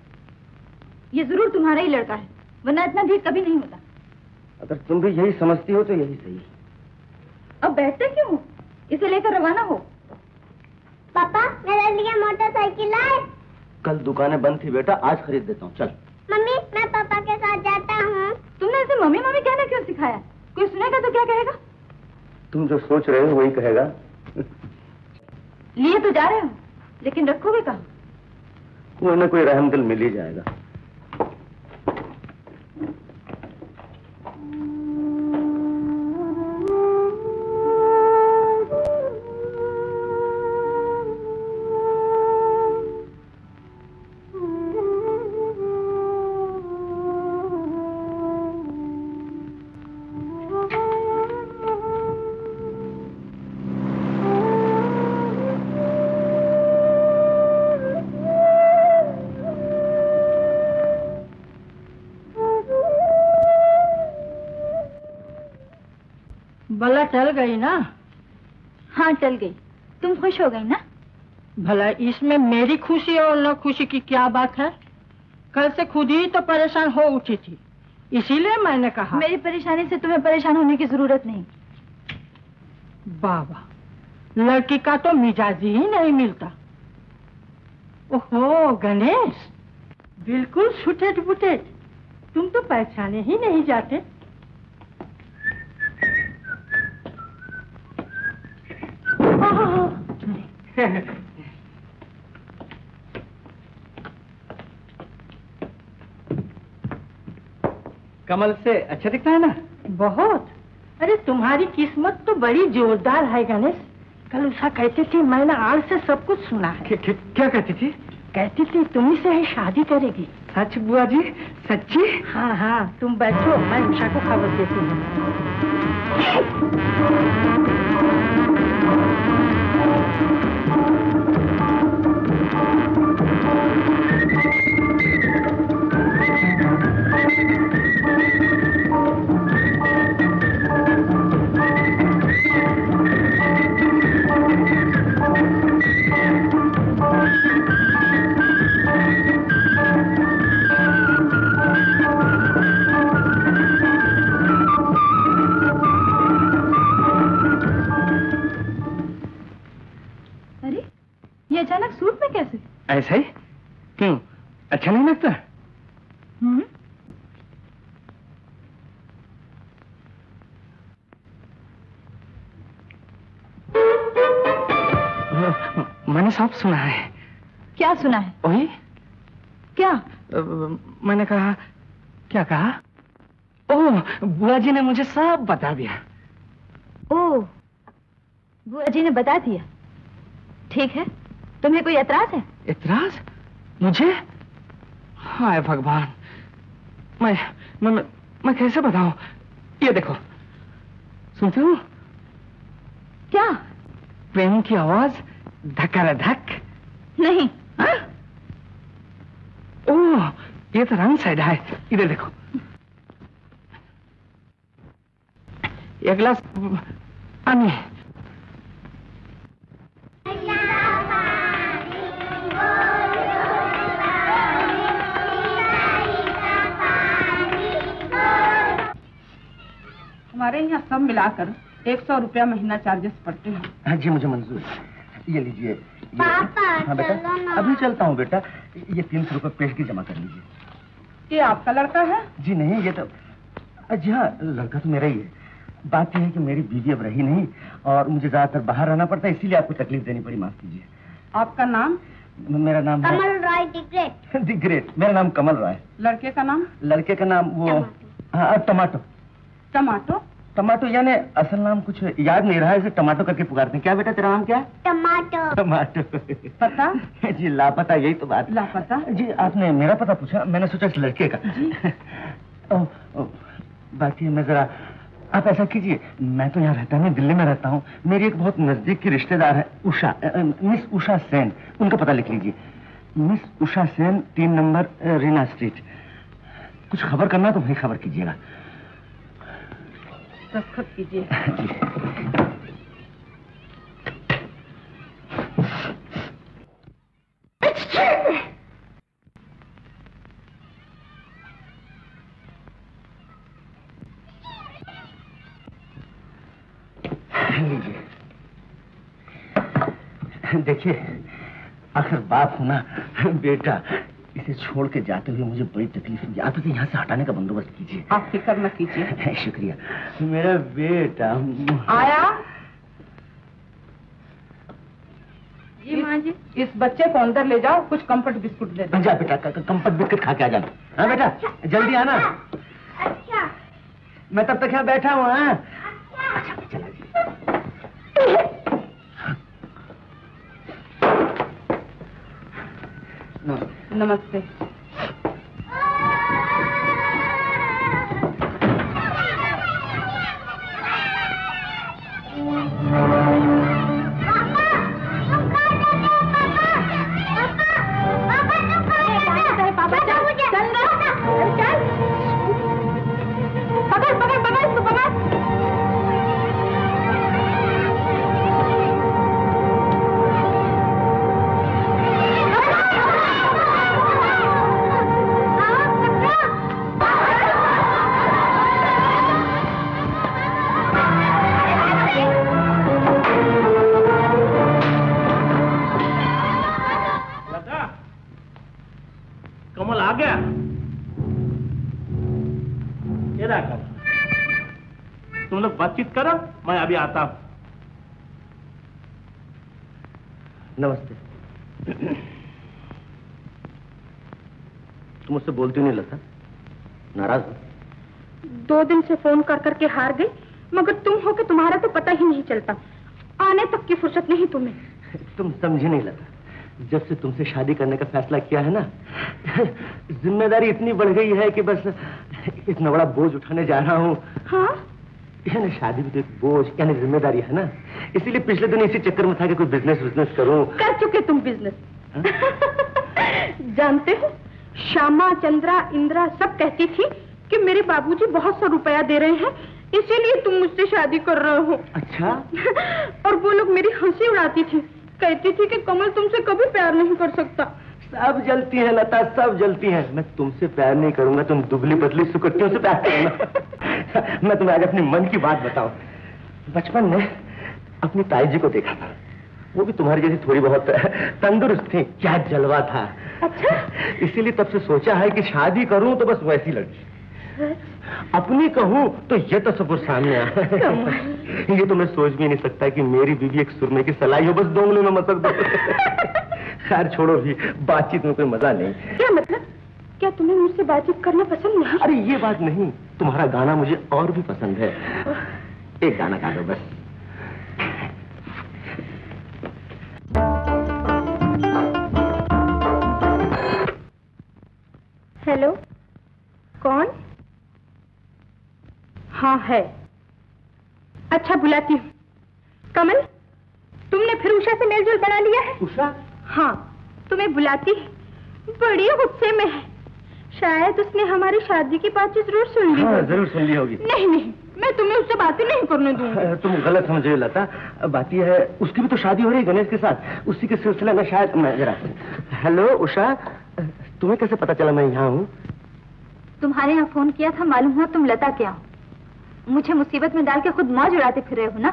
ये ज़रूर तुम्हारा ही लड़का है वरना इतना भीड़ कभी नहीं होता। अगर तुम भी यही समझती हो तो यही सही। अब बैठते क्यों? हो? इसे लेकर रवाना हो। पापा मेरे लिए मोटरसाइकिल लाए। कल दुकानें बंद थी बेटा आज खरीद देता हूँ चल। मम्मी मैं पापा के साथ जाता हूँ। तुमने इसे मम्मी मम्मी कहना क्यों सिखाया? कोई सुनेगा तो क्या कहेगा? तुम जो सोच रहे हो वही कहेगा। लिए तो जा रहे हो लेकिन रखोगे कहाँ? ना कोई रहम दिल मिल ही जाएगा। चल गई ना? हाँ चल गई। तुम खुश हो गई ना? भला इसमें मेरी खुशी और न खुशी की क्या बात है? कल से खुद ही तो परेशान हो उठी थी। इसीलिए मैंने कहा मेरी परेशानी से तुम्हें परेशान होने की ज़रूरत नहीं। बाबा लड़की का तो मिजाज ही नहीं मिलता। ओहो गणेश बिल्कुल सुटेट बुटेट। तुम तो पहचाने ही नहीं जाते। *laughs* कमल से अच्छा दिखता है ना? बहुत। अरे तुम्हारी किस्मत तो बड़ी जोरदार है गणेश। कल उषा कहती थी मैंने आड़ से सब कुछ सुना है। क्या कहती थी? कहती थी तुम्ही से ही शादी करेगी। सच बुआ जी? सच्ची? हाँ हाँ तुम बैठो मैं उषा को खबर देती हूँ। बुआ जी ने मुझे सब बता दिया। ओ बुआ जी ने बता दिया। ठीक है? तुम्हें कोई एतराज़ है? इतराज मुझे? हाय भगवान। मैं मैं मैं, मैं कैसे बताऊँ? ये देखो। सुनते हो? क्या? प्रेम की आवाज़ धक्का धक। नहीं। हाँ? ओह ये तो रंग साइड है। इधर देखो। एक गिलास पानी। हमारे यहाँ सब मिलाकर एक सौ रुपया महीना चार्जेस पड़ते हैं। हाँ जी मुझे मंजूर है। ये लीजिए पापा, हाँ बेटा अभी चलता हूँ बेटा। ये तीन सौ रुपये पेश की जमा कर लीजिए। ये आपका लड़का है? जी नहीं ये तो जी हाँ लड़का तो मेरा ही है। बात यह है कि मेरी बीवी अब रही नहीं और मुझे ज़्यादातर बाहर रहना पड़ता है इसीलिए आपको तकलीफ़ देनी पड़ी माफ़ कीजिए। आपका नाम? *laughs* मेरा नाम कमल रॉय दी ग्रेट मेरा नाम कमल राय। लड़के का नाम? लड़के का नाम वो हाँ टमाटो। टमाटो? टमाटो यानी असल नाम कुछ याद नहीं रहा है इसे टमाटो करके पुकारते हैं। क्या बेटा तेरा नाम क्या? है टमाटो। टमाटो। पता? *laughs* जी लापता यही तो बात। लापता? जी आपने मेरा पता पूछा मैंने सोचा इस लड़के का। *laughs* ओ, ओ, बाकी मैं जरा आप ऐसा कीजिए मैं तो यहाँ रहता नहीं दिल्ली में रहता हूँ। मेरी एक बहुत नज़दीक की रिश्तेदार है उषा मिस उषा सेन उनका पता लिख लीजिए। मिस उषा सेन तीन नंबर रीना स्ट्रीट। कुछ खबर करना तो वही खबर कीजिएगा। दस्तखत कीजिए। *laughs* लीजिए। देखिए आखिर बाप होना बेटा इसे छोड़ के जाते हुए मुझे बड़ी तकलीफ़ हुई। आप इसे यहाँ से हटाने का बंदोबस्त कीजिए। आप फ़िक्र न कीजिए। शुक्रिया। मेरा बेटा आया? जी माँ जी। इस बच्चे को अंदर ले जाओ कुछ कंफर्ट बिस्कुट दे दो। जा बेटा क- क- कंपट बिस्किट खा के आ जाना हाँ बेटा जल्दी आना। अच्छा मैं तब तक यहाँ बैठा हूँ। चला नमस्ते। दो दिन से फ़ोन कर करके हार गई मगर तुम हो कि तुम्हारा तो पता ही नहीं चलता। आने तक की फुर्सत नहीं तुम्हें। तुम समझी नहीं लता। जब से तुमसे शादी करने का फैसला किया है ना ज़िम्मेदारी इतनी बढ़ गई है कि बस इतना बड़ा बोझ उठाने जा रहा हूँ। हाँ? यानी शादी भी तो एक बोझ यानी ज़िम्मेदारी है ना। इसीलिए पिछले दिन इसी चक्कर में था कि कोई बिज़नेस बिज़नेस करूँ। कर चुके तुम बिज़नेस *laughs* जानते हो श्यामा चंद्रा इंद्रा सब कहती थी कि मेरे बाबूजी बहुत सा रुपया दे रहे हैं इसीलिए तुम मुझसे शादी कर रहे हो। अच्छा। *laughs* और वो लोग मेरी हँसी उड़ाती थी कहती थी कि कमल तुमसे कभी प्यार नहीं कर सकता। सब जलती है लता सब जलती है। मैं तुमसे प्यार नहीं करूँगा तुम दुबली पतली सुकट्टियों से प्यार करूँगा। *laughs* मैं तुम्हें आज अपने मन की बात बताऊँ। बचपन में अपनी ताई जी को देखा था। वो भी तुम्हारी जैसी थोड़ी बहुत *laughs* तंदुरुस्त थी क्या जलवा था। अच्छा। इसीलिए तब से सोचा है कि शादी करूँ तो बस वैसी लड़की। अपनी कहूँ तो ये तस्वुर सामने आ ये तो मैं सोच भी नहीं सकता कि मेरी बीवी एक सुरमे की सलाई हो बस दो उंगलियों में मसक दो। खैर छोड़ो भी बातचीत में कोई मज़ा नहीं। क्या मतलब? क्या तुम्हें मुझसे बातचीत करना पसंद नहीं? अरे ये बात नहीं तुम्हारा गाना मुझे और भी पसंद है। एक गाना गा दो बस। हेलो कौन? हाँ है। अच्छा बुलाती हूँ। कमल तुमने फिर उषा से मेलजोल बना लिया है? उषा? हाँ तुम्हें बुलाती बड़ी गुस्से में है। शायद उसने हमारी शादी की बातचीत ज़रूर सुन ली हाँ ज़रूर सुन ली होगी। नहीं नहीं मैं तुम्हें उससे बातें नहीं करने दूँगी। तुम गलत समझ रही लता। बात यह है उसकी भी तो शादी हो रही है गणेश के साथ। उसी के सिलसिले में शायद मैं जरा हेलो उषा तुम्हें कैसे पता चला मैं यहाँ हूँ? तुम्हारे यहाँ फ़ोन किया था मालूम हुआ तुम लता क्या हो मुझे मुसीबत में डाल के खुद मौज उड़ाते फिर रहे हो ना?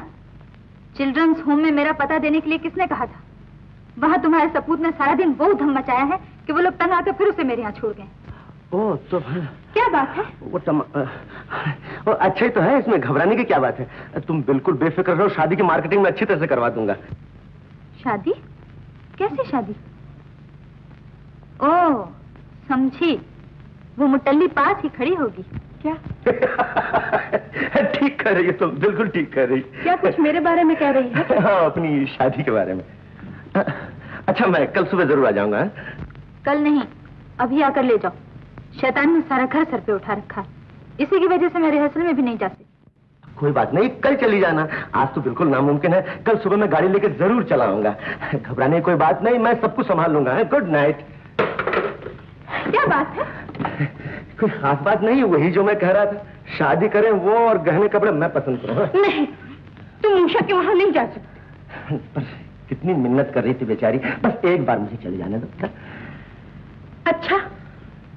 चिल्ड्रंस होम में मेरा पता देने के लिए किसने कहा था? वहाँ तुम्हारे सपूत ने सारा दिन बहुत धम मचाया है कि वो लोग तंग आकर फिर उसे मेरे यहाँ छोड़ गए। ओ तो क्या बात है? वो तम अ, वो अच्छा ही तो है इसमें घबराने की क्या बात है? तुम बिल्कुल बेफिक्र रहो शादी की मार्केटिंग में अच्छी तरह से करवा दूँगा। शादी? कैसी शादी? ओ समझी। वो मुटल्ली पास ही खड़ी होगी। क्या? *laughs* ठीक कर रही है तुम बिल्कुल ठीक कर रही क्या कुछ मेरे बारे में कह रही है? *laughs* हाँ अपनी शादी के बारे में। अच्छा मैं कल सुबह ज़रूर आ जाऊँगा हाँ? कल नहीं अभी आकर ले जाओ। शैतान ने सारा घर सर पे उठा रखा है। इसी की वजह से मैं रिहर्सल में भी नहीं जा सकती। कोई बात नहीं कल चली जाना। आज तो बिल्कुल नामुमकिन है। कल सुबह मैं गाड़ी लेकर ज़रूर चला आऊँगा। घबराने की कोई बात नहीं मैं सब कुछ संभाल लूँगा गुड नाइट क्या बात है? कोई खास बात नहीं वही जो मैं कह रहा था। शादी करें वो और गहने कपड़े मैं पसंद करूँ हाँ। नहीं तुम उषा के वहाँ नहीं जा सकते। पर कितनी मिन्नत कर रही थी बेचारी। बस एक बार मुझे चले जाने दो अच्छा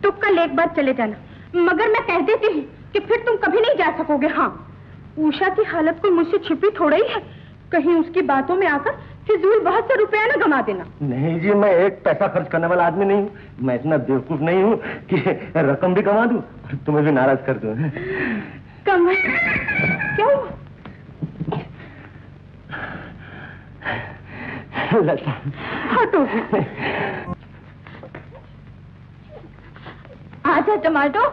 तो कल एक बार चले जाना। मगर मैं कह देती हूँ कि फिर तुम कभी नहीं जा सकोगे हाँ? उषा की हालत कोई मुझसे छिपी थोड़ा ही है। कहीं उसकी बातों में आकर फिजूल बहुत सा रुपया ना गमा देना। नहीं जी मैं एक पैसा खर्च करने वाला आदमी नहीं हूँ। मैं इतना बेवकूफ़ नहीं हूँ कि रकम भी कमा दूँ तुम्हें भी नाराज़ कर दूँ। कम क्या? हुआ? लता। हटो। आजा टमाटो।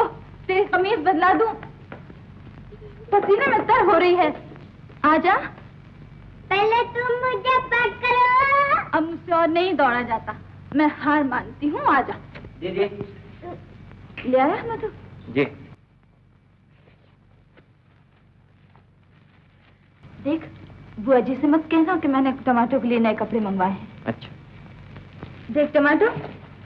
ओह तेरी कमीज बदला दूँ। पसीने में तर हो रही है। आजा पहले तुम मुझे पैक करो अब मुझसे और नहीं दौड़ा जाता। मैं हार मानती हूँ आजा जी। जी ले आया मधु जी। देख बुआ जी से मत कहना कि मैंने टमाटो के लिए नए कपड़े मंगवाए हैं। अच्छा। देख टमाटो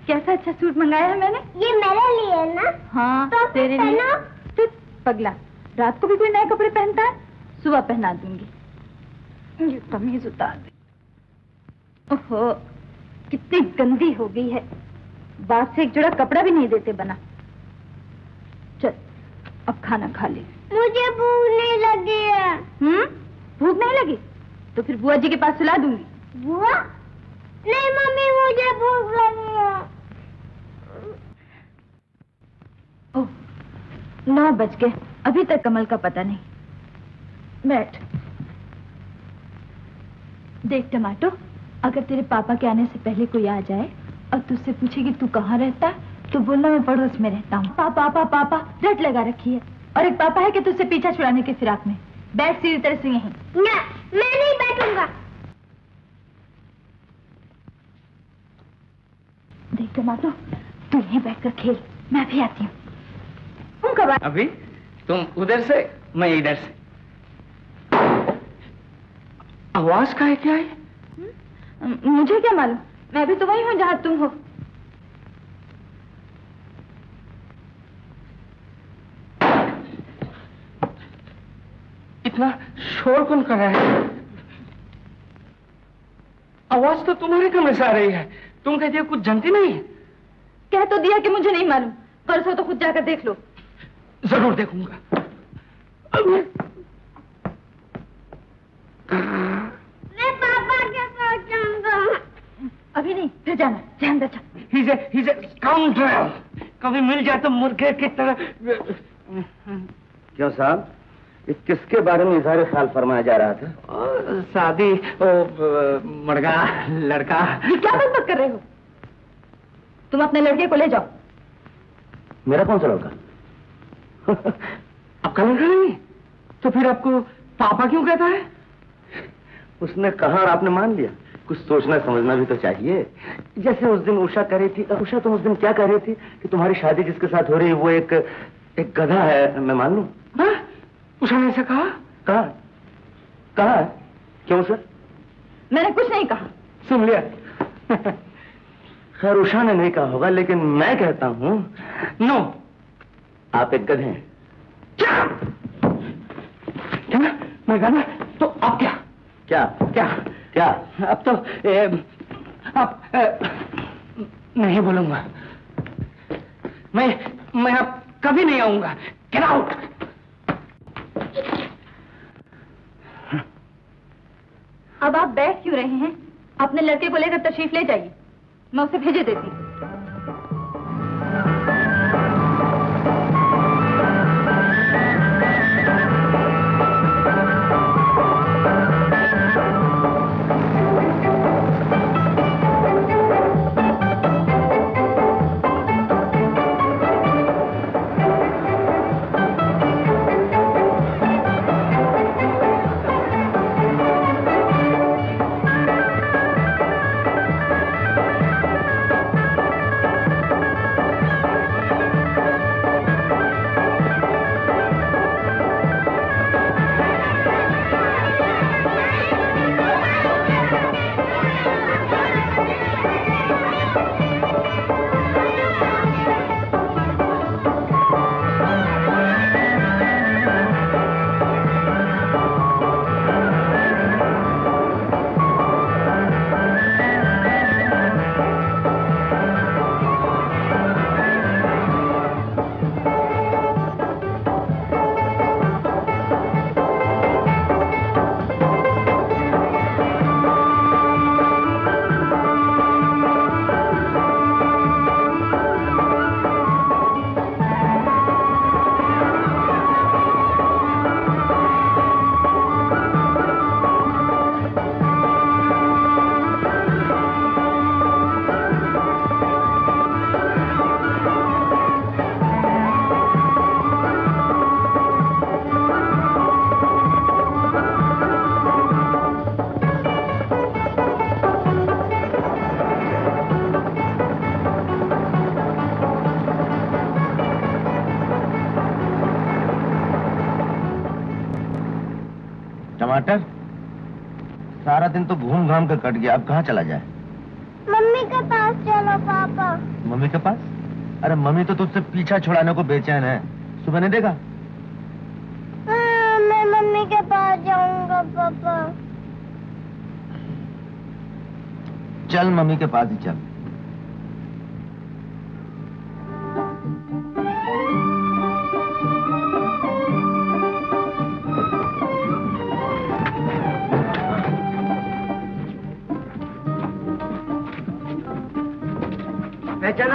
कैसा अच्छा सूट मंगाया है मैंने? ये मेरे लिए ना? हाँ तो तेरे लिए। पगला। रात को भी कोई नए कपड़े पहनता है? सुबह पहना दूँगी। ये कमीज उतार दे। ओहो कितनी गंदी हो गई है। बात से एक जोड़ा कपड़ा भी नहीं देते बना। चल अब खाना खा ले। मुझे भूख नहीं लगी है। हम्म? भूख नहीं लगी? तो फिर बुआ जी के पास सुला दूँगी। बुआ? नहीं मम्मी मुझे भूख लगी है। ओह नौ बज गए। अभी तक कमल का पता नहीं। बैठ। देख टमाटो अगर तेरे पापा के आने से पहले कोई आ जाए और तुझसे पूछे कि तू कहाँ रहता है तो बोलना मैं पड़ोस में रहता हूँ। पापा पापा पापा रट लगा रखी है। और एक पापा है कि तुझसे पीछा छुड़ाने के फिराक में। बैठ सीधी तरह से यहीं। ना मैं नहीं बैठूँगा। देख टमाटो तू यहीं बैठकर खेल मैं भी आती हूँ। कब अभी तुम उधर से मैं इधर से। आवाज़ का है क्या है म- मुझे क्या मालूम? मैं भी तो वही हूँ जहाँ तुम हो। इतना शोर कौन कर रहा है? आवाज़ तो तुम्हारे कमरे से आ रही है। तुम कहती हो कुछ जानती नहीं? है कह तो दिया कि मुझे नहीं मालूम। परसों तो खुद जाकर देख लो। ज़रूर देखूँगा मैं पापा के साथ जाऊँगा अभी नहीं फिर जाना ध्यान रचा He's a, he's a scoundrel. कभी मिल जाए तो मुर्गे की तरह। क्यों साहब? ये किसके बारे में इजहार ख्याल फरमाया जा रहा था? शादी मड़गा लड़का। ये क्या बकबक कर रहे हो? तुम अपने लड़के को ले जाओ। मेरा कौन सा लड़का? *laughs* आपका लड़का नहीं? तो फिर आपको पापा क्यों कहता है? उसने कहा और आपने मान लिया। कुछ सोचना समझना भी तो चाहिए। जैसे उस दिन उषा कह रही थी उषा तुम उस दिन क्या कह रही थी? कि तुम्हारी शादी जिसके साथ हो रही है वो एक एक गधा है मैं मान लू? हाँ? उषा ने ऐसा कहा? कहा? कहा? क्यों सर? मैंने कुछ नहीं कहा। सुन लिया। खैर उषा ने नहीं कहा होगा लेकिन मैं कहता हूँ नो आप एक गधे हैं। क्या? क्या? मैं गाना तो अब क्या? क्या? क्या? क्या? अब तो ए, अब ए, नहीं बोलूँगा। मैं मैं अब कभी नहीं आऊँगा। गेट आउट अब आप बैठ क्यों रहे हैं? अपने लड़के को लेकर तशरीफ़ ले जाइए। मैं उसे भेजे देती। हूँ। दिन तो घूम घाम कर कट गया। अब कहाँ चला जाए? मम्मी के पास चलो पापा। मम्मी के पास? अरे मम्मी तो तुझसे पीछा छुड़ाने को बेचैन है। सुबह नहीं देगा हाँ, मैं मम्मी के पास जाऊँगा पापा। चल मम्मी के पास ही चल।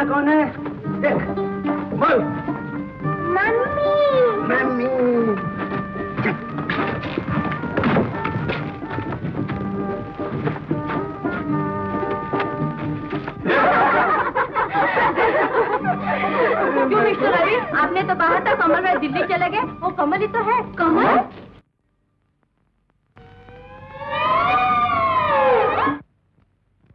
कौन है? देख बोल। मम्मी। मम्मी। क्यों मिस्टर रवि आपने तो कहा था कमल में दिल्ली चले गए। वो कमल ही तो है। कमल?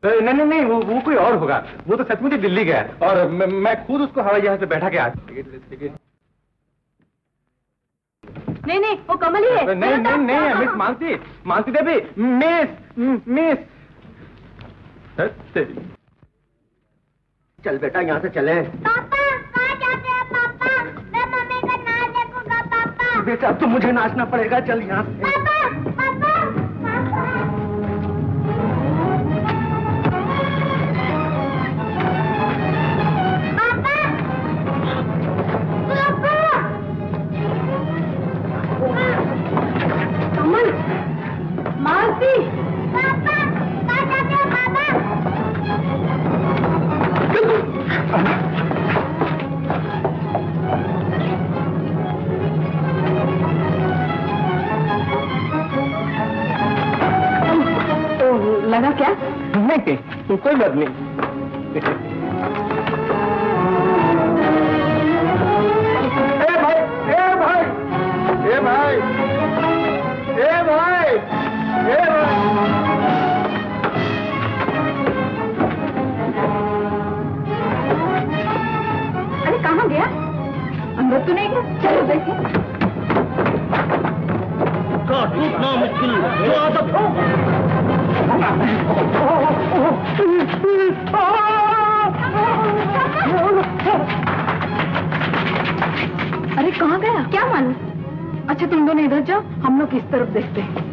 नहीं नहीं नहीं वो, वो कोई और होगा। वो तो ही दिल्ली गया। और मैं, मैं खुद उसको हवाई जहाज़ से बैठा के आया नहीं नहीं वो कमल ही है। नहीं नहीं नहीं miss Malati Malati Devi miss miss. चल बेटा यहाँ से चले। पापा कहाँ जाते हैं पापा? मैं मम्मी का नाच देखूँगा पापा। बेटा अब तो मुझे नाचना पड़ेगा चल यहाँ से। कोई बात नहीं। ए भाई ए भाई ए भाई ए भाई ए भाई। अरे कहाँ गया? अंदर तो नहीं गया। चलो देखें। टूटना मुश्किल जो आदत हो। अरे कहाँ गया? क्या मालूम? अच्छा तुम दोनों इधर जाओ हम लोग इस तरफ़ देखते हैं।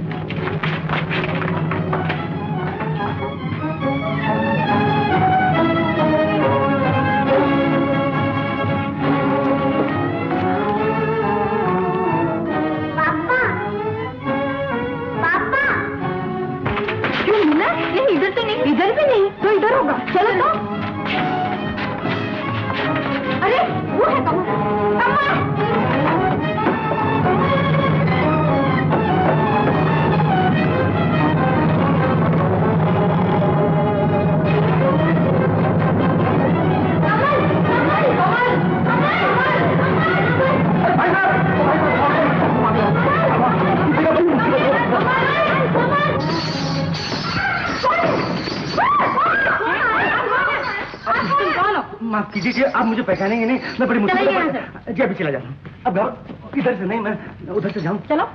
पहचानेंगे नहीं मैं बड़ी मुश्किल से जी अभी चला जाता हूँ। अब घर इधर से नहीं मैं उधर से जाऊँ। चलो।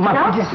माफ़ कीजिए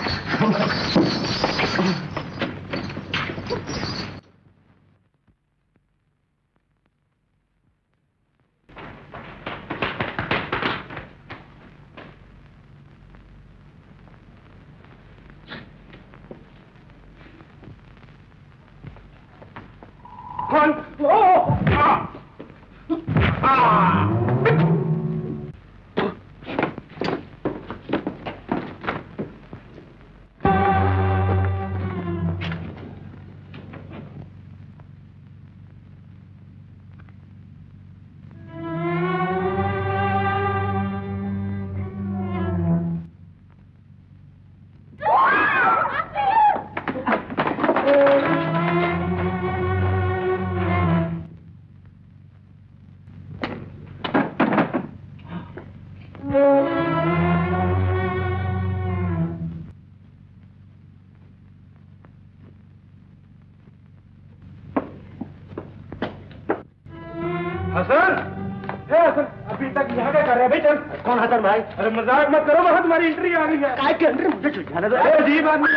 मज़ाक मत करो वहाँ तुम्हारी एंट्री आ गई है। काय के अंदर मुझे दो। अजीब आदमी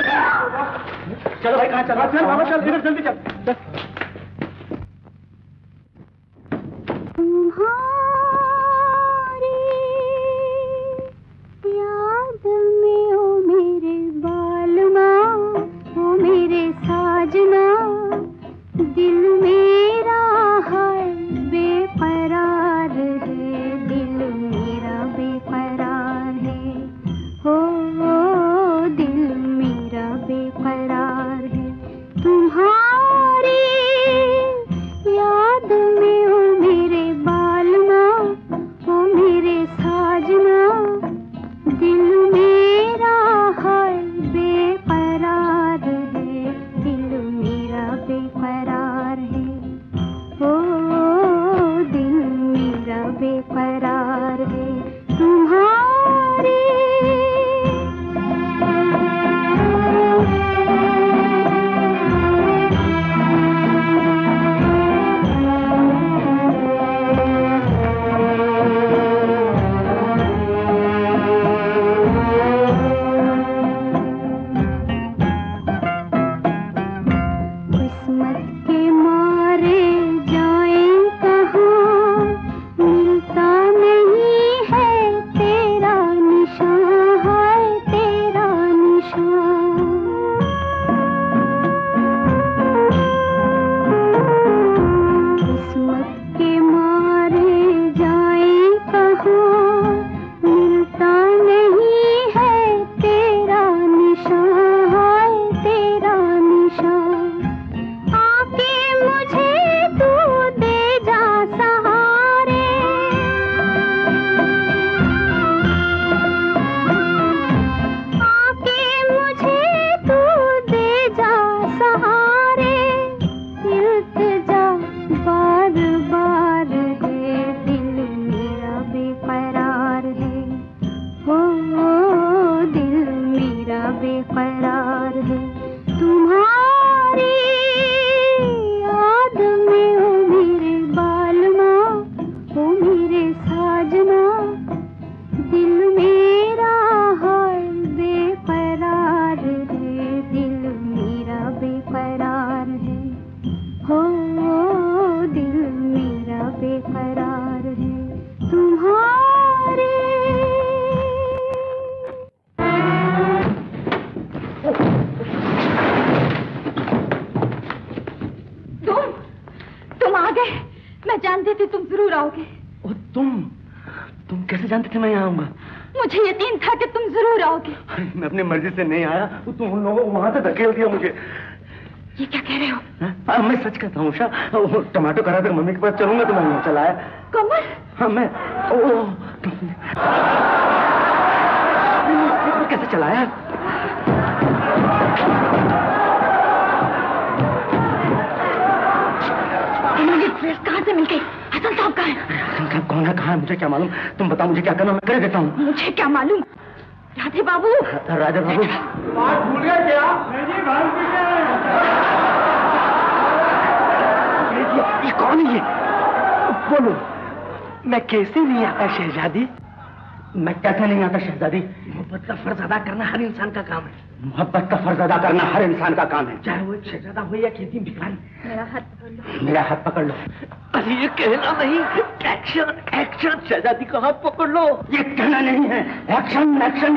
चलो भाई कहाँ चल चल बाबा चल इधर जल्दी चल। धकेल दिया मुझे। ये क्या कह रहे हो? हाँ? हाँ, मैं सच कहता हूँ उषा टमाटो करा कर मम्मी के पास चलूँगा तो चला आया। कमल? हाँ मैं ओ, ओ, मैं कैसे चलाया? तुम्हें ड्रेस कहाँ से मिल गई हसन साहब कहाँ है? हसन साहब कौन है कहाँ है मुझे क्या मालूम? तुम बताओ मुझे क्या करना मैं कर देता हूँ। मुझे क्या मालूम? राधे बाबू। राजा बाबू। बात भूल गए क्या नहीं जी ये, ये कौन है ये? बोलो। मैं कैसे नहीं आता शहजादी? मैं कैसे नहीं आता शहजादी? मोहब्बत का फ़र्ज़ अदा करना हर इंसान का काम है। मोहब्बत का फ़र्ज़ अदा करना हर इंसान का काम है। चाहे वो शहजादा हो या खेती भिखारी। मेरा हाथ पकड़ लो। मेरा हाथ पकड़ लो। अरे ये कहना नहीं। एक्शन एक्शन शहजादी का हाथ पकड़ लो। ये कहना नहीं है। एक्शन एक्शन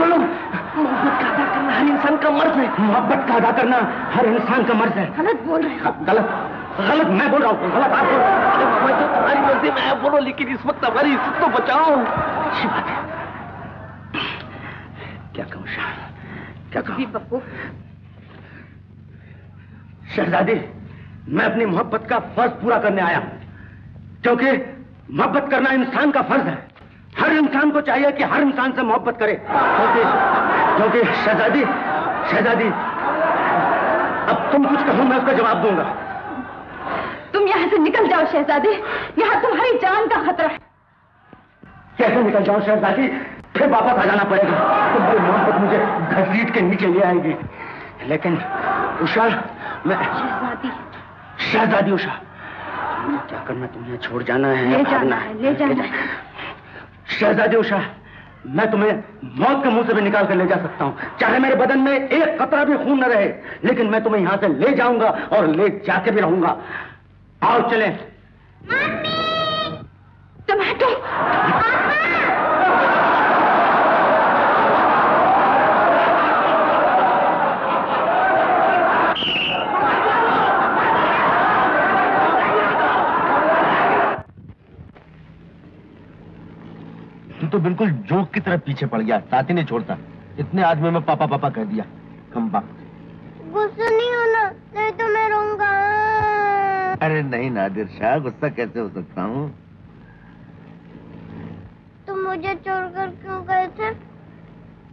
बोलो। मोहब्बत का अदा करना हर इंसान का मर्ज है। मोहब्बत का अदा करना हर इंसान का मर्ज है। गलत बोल रहे हो। गलत। गलत मैं बोल रहा हूँ। गलत आप बोल रहे हो। मैं तो तुम्हारी मर्ज़ी में आया बोलो लेकिन इस वक्त हमारी इज़्ज़त तो बचाओ। अच्छी बात है। क्या कहूँ शाह? क्या कहूँ? बप्पू शहजादी मैं अपनी मोहब्बत का फ़र्ज़ पूरा करने आया हूँ। क्योंकि मोहब्बत करना इंसान का फ़र्ज़ है। हर इंसान को चाहिए कि हर इंसान से मोहब्बत करे। क्योंकि क्योंकि शहजादी शहजादी अब तुम कुछ कहो मैं उसका जवाब दूँगा। तुम यहाँ से निकल जाओ शहजादे। यहाँ तुम्हारी जान का खतरा है। कैसे निकल जाऊँ शहजादी? फिर वापस आ जाना पड़ेगा। तुम्हारी मोहब्बत मुझे घसीट के नीचे ले आएगी। लेकिन उषा मैं शहजादी। शहजादी उषा क्या करना तुम्हें छोड़ जाना है ले जाना है ले जाना है। शहजादी उषा, मैं तुम्हें मौत के मुँह से भी निकाल कर ले जा सकता हूँ। चाहे मेरे बदन में एक कतरा भी खून न रहे, लेकिन मैं तुम्हें यहाँ से ले जाऊँगा और ले जाके भी रहूँगा। आओ चले। टमाटो तू तो बिल्कुल जोक की तरह पीछे पड़ गया साथ ही नहीं छोड़ता। इतने आदमी में पापा पापा कह दिया खम्बा गुस्सा नहीं होना नहीं तो मैं रोऊँगा। अरे नहीं नादिर शाह गुस्सा कैसे हो सकता हूँ? तुम मुझे छोड़कर क्यों गए थे?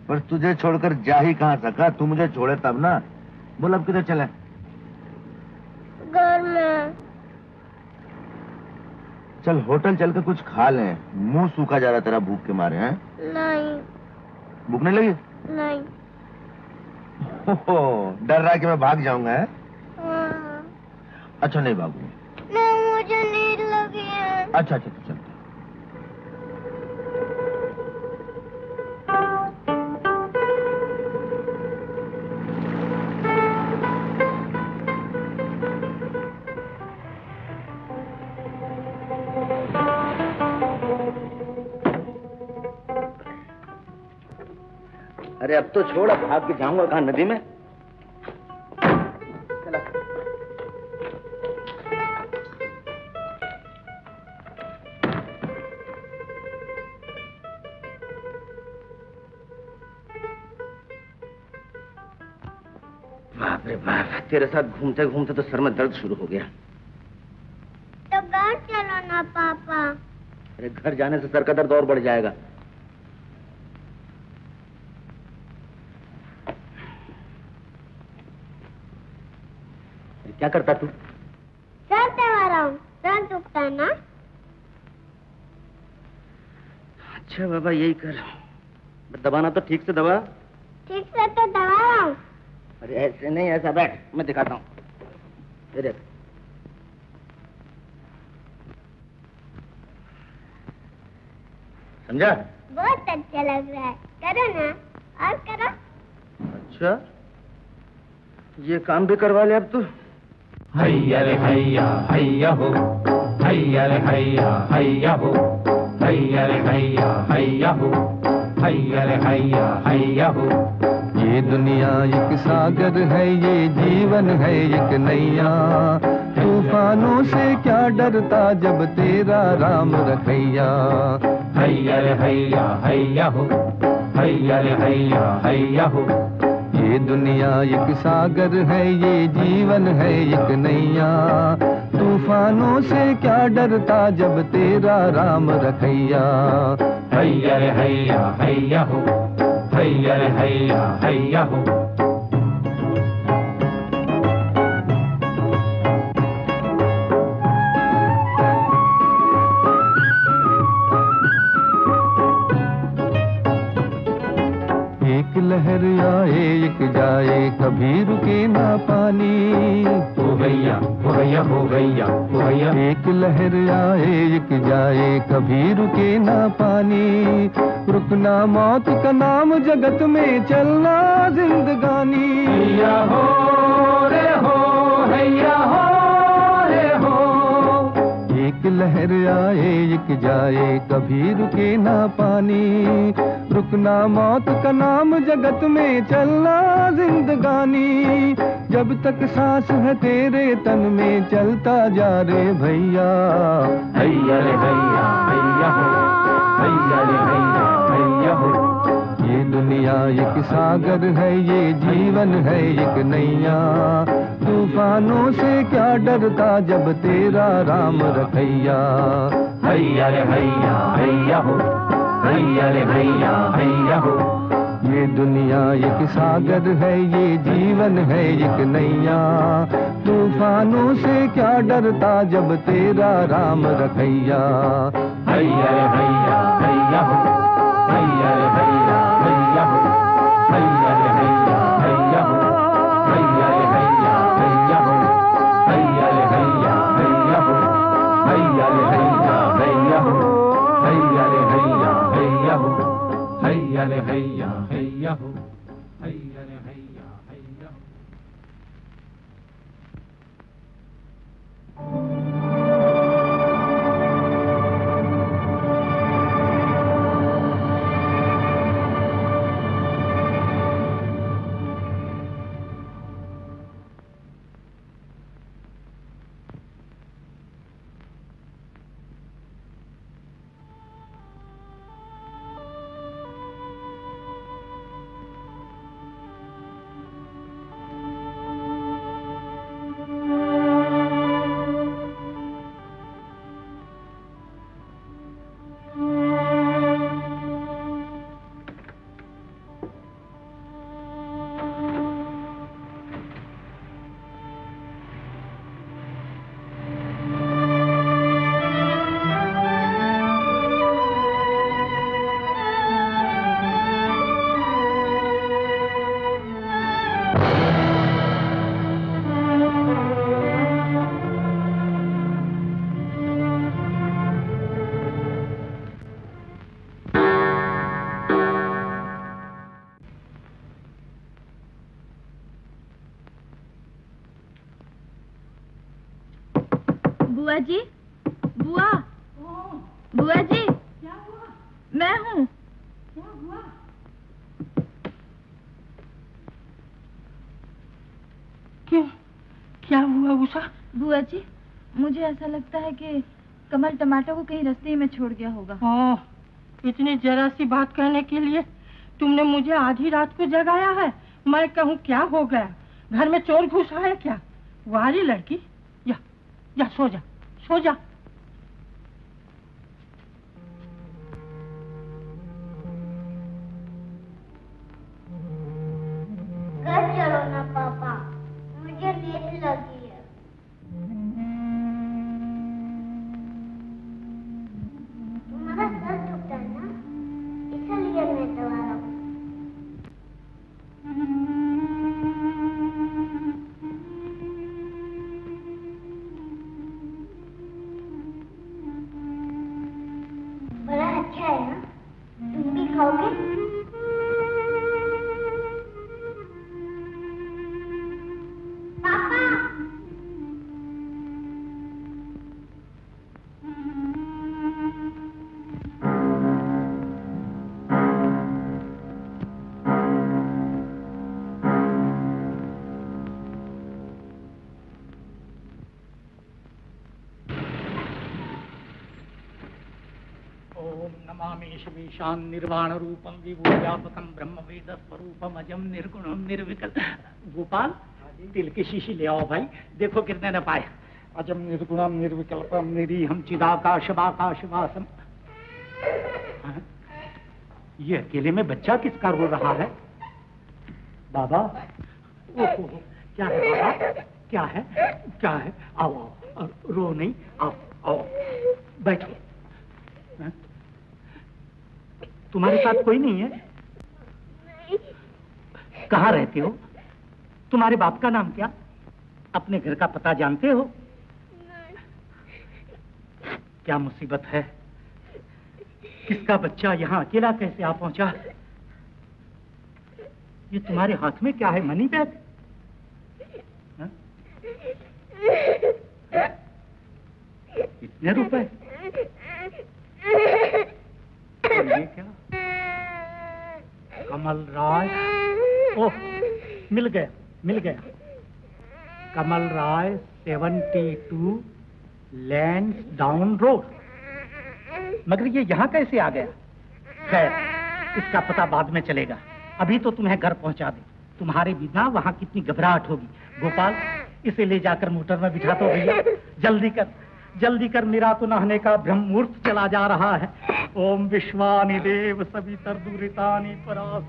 पर तुझे छोड़कर जा ही कहाँ सका? तू मुझे छोड़े तब ना। बोल अब किधर चले? घर में। चल होटल चल के कुछ खा लें। मुँह सूखा जा रहा तेरा भूख के मारे हैं? नहीं। भूख नहीं लगी? नहीं। ओहो, डर रहा है कि मैं भाग जाऊँगा है? हाँ। अच्छा नहीं भागूँगा। नहीं मुझे नींद लगी है। अच्छा अच्छा तो चल। अरे अब तो छोड़ अब भाग के जाऊँगा कहा नदी में? बाप रे बाप तेरे साथ घूमते घूमते तो सर में दर्द शुरू हो गया। तो घर चलो ना पापा। अरे घर जाने से सर का दर्द और बढ़ जाएगा। क्या करता तू? हूँ दुखता ना? अच्छा बाबा यही कर दबाना तो ठीक से दबा। ठीक से तो दबा रहा हूँ। अरे ऐसे नहीं ऐसा बैठ। मैं दिखाता हूँ। देख। समझा? बहुत अच्छा लग रहा है। करो ना। और करो। अच्छा? ये काम भी करवा ले अब तो। हैया रे हैया हैया हो हैया रे हैया हैया हो हैयर हैया हैया हो हैया रे हैया हैया हो ये दुनिया एक सागर है ये जीवन है एक नैया। तूफानों से क्या डरता जब तेरा राम रखैया। हैयर हैया हैया हो हैया रे हैया हैया हो दुनिया एक सागर है, ये जीवन है एक नैया। तूफानों से क्या डरता जब तेरा राम रखैया? हैया हैया हैया हो, हैया हैया हैया हो। कभी रुके ना पानी हो गैया हो गैया हो गैया हो गैया एक लहर आए एक जाए कभी रुके ना पानी रुकना मौत का नाम जगत में चलना जिंदगानी। हो रे हो हैया हो। एक लहर आए, एक जाए, कभी रुके ना पानी। रुकना मौत का नाम जगत में चलना जिंदगानी। जब तक सांस है तेरे तन में, चलता जा रे भैया। भैया भैया भैया दुनिया एक सागर है, ये जीवन है एक नैया। तूफानों से क्या डरता जब तेरा राम रखैया? हैया रे हैया हैया हो हैया रे हैया हैया हो। ये दुनिया एक सागर है, ये जीवन है एक नैया। तूफानों से क्या डरता जब तेरा राम रखैया? हैया रे हैया हो रे हैया हैया हो बुआ जी? बुआ? बुआ जी? क्या हुआ? मैं हूँ। क्यों? क्या हुआ उषा? बुआ जी मुझे ऐसा लगता है कि कमल टमाटर को कहीं रस्ते में छोड़ गया होगा। ओह इतनी जरा सी बात कहने के लिए तुमने मुझे आधी रात को जगाया है। मैं कहूँ क्या हो गया? घर में चोर घुसा है क्या? वारी लड़की? या या सो जा। सो जा। शमीशान निर्वाण रूपम विभूव्यापकम ब्रह्म वेद स्वरूपम अजम निर्गुणम निर्विकल गोपाल तिल की शीशी ले आओ भाई, देखो कितने ने पाए। अजम निर्गुणम निर्विकल्पम निरीहम चिदाकाश वाकाश वासम? ये अकेले में बच्चा किसका रो रहा है? बाबा, ओहो, क्या है बाबा? क्या है? क्या है? आओ आओ रो नहीं आओ आओ। बैठो हाँ? तुम्हारे साथ कोई नहीं है। कहाँ रहते हो? तुम्हारे बाप का नाम क्या? अपने घर का पता जानते हो? क्या मुसीबत है? किसका बच्चा यहाँ अकेला कैसे आ पहुँचा? ये तुम्हारे हाथ में क्या है, मनी बैग? हाँ? इतने रुपए? ये क्या? कमल राय। ओह, मिल गया मिल गया। Kamal Rai seventy two Lansdowne road. मगर ये यहाँ कैसे आ गया? खैर, इसका पता बाद में चलेगा। अभी तो तुम्हें घर पहुँचा दे। तुम्हारे बिना वहाँ कितनी घबराहट होगी। गोपाल, इसे ले जाकर मोटर में बिठा दो भैया। जल्दी कर। जल्दी कर निरातु तो नहाने का ब्रह्म मुहूर्त चला जा रहा है। ओम विश्वानि देव सभी तरदूरितानि परास।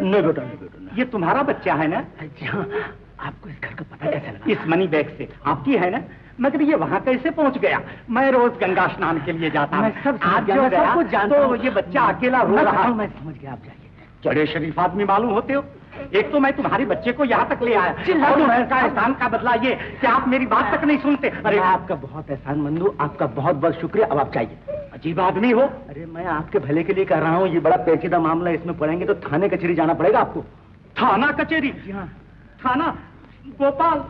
नहीं बेटा नहीं बेटा ये तुम्हारा बच्चा है ना? हाँ आपको इस घर का पता कैसे लगा? इस मनी बैग से। आपकी है ना? मगर ये वहाँ कैसे पहुँच गया? मैं रोज गंगा स्नान के लिए जाता हूँ। मैं सब गया, जो सब कुछ जानता तो हूँ। ये बच्चा अकेला रो रहा है। मैं समझ गया आप जाइए। बड़े शरीफ आदमी मालूम होते हो। एक तो मैं तुम्हारे बच्चे को यहाँ तक ले आया। और का एहसान का बदला ये कि आप मेरी बात तक नहीं सुनते। अरे आपका बहुत एहसान मंद आपका बहुत बहुत शुक्रिया। अब आप चाहिए अजीब आदमी हो। अरे मैं आपके भले के लिए कह रहा हूँ ये बड़ा पेचीदा मामला इसमें पड़ेंगे तो थाने कचहरी जाना पड़ेगा आपको। थाना कचेरी थाना? गोपाल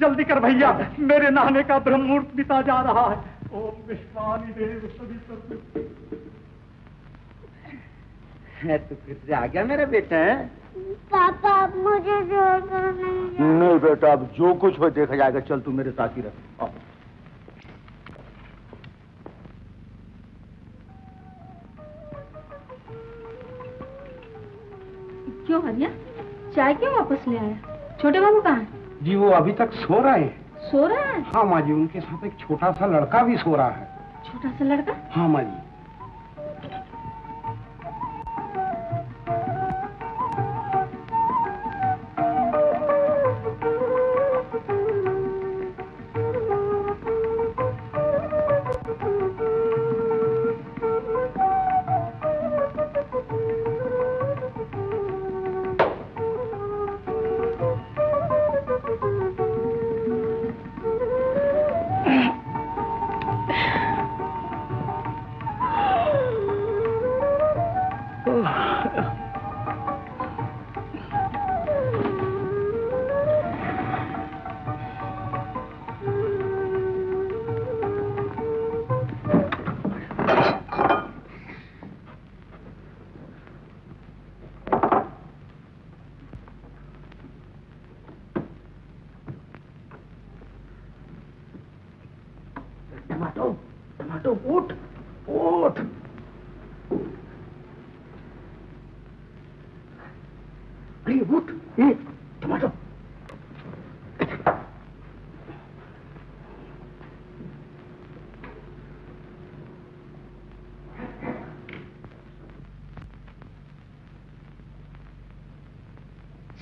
जल्दी कर भैया मेरे नहाने का ब्रह्म मुहूर्त बीता जा रहा है। ओम विश्वानी देव सभी तो फिर से आ गया मेरा बेटा है? पापा अब मुझे ज़ोर कर नहीं नहीं बेटा अब जो कुछ हो देखा जाएगा चल तू मेरे साथ ही रह। क्यों हरिया? चाय क्यों वापस ले आया? छोटे बाबू कहाँ है? जी वो अभी तक सो रहे हैं। सो रहे हैं? हाँ माँ जी उनके साथ एक छोटा सा लड़का भी सो रहा है। छोटा सा लड़का? हाँ माँ जी।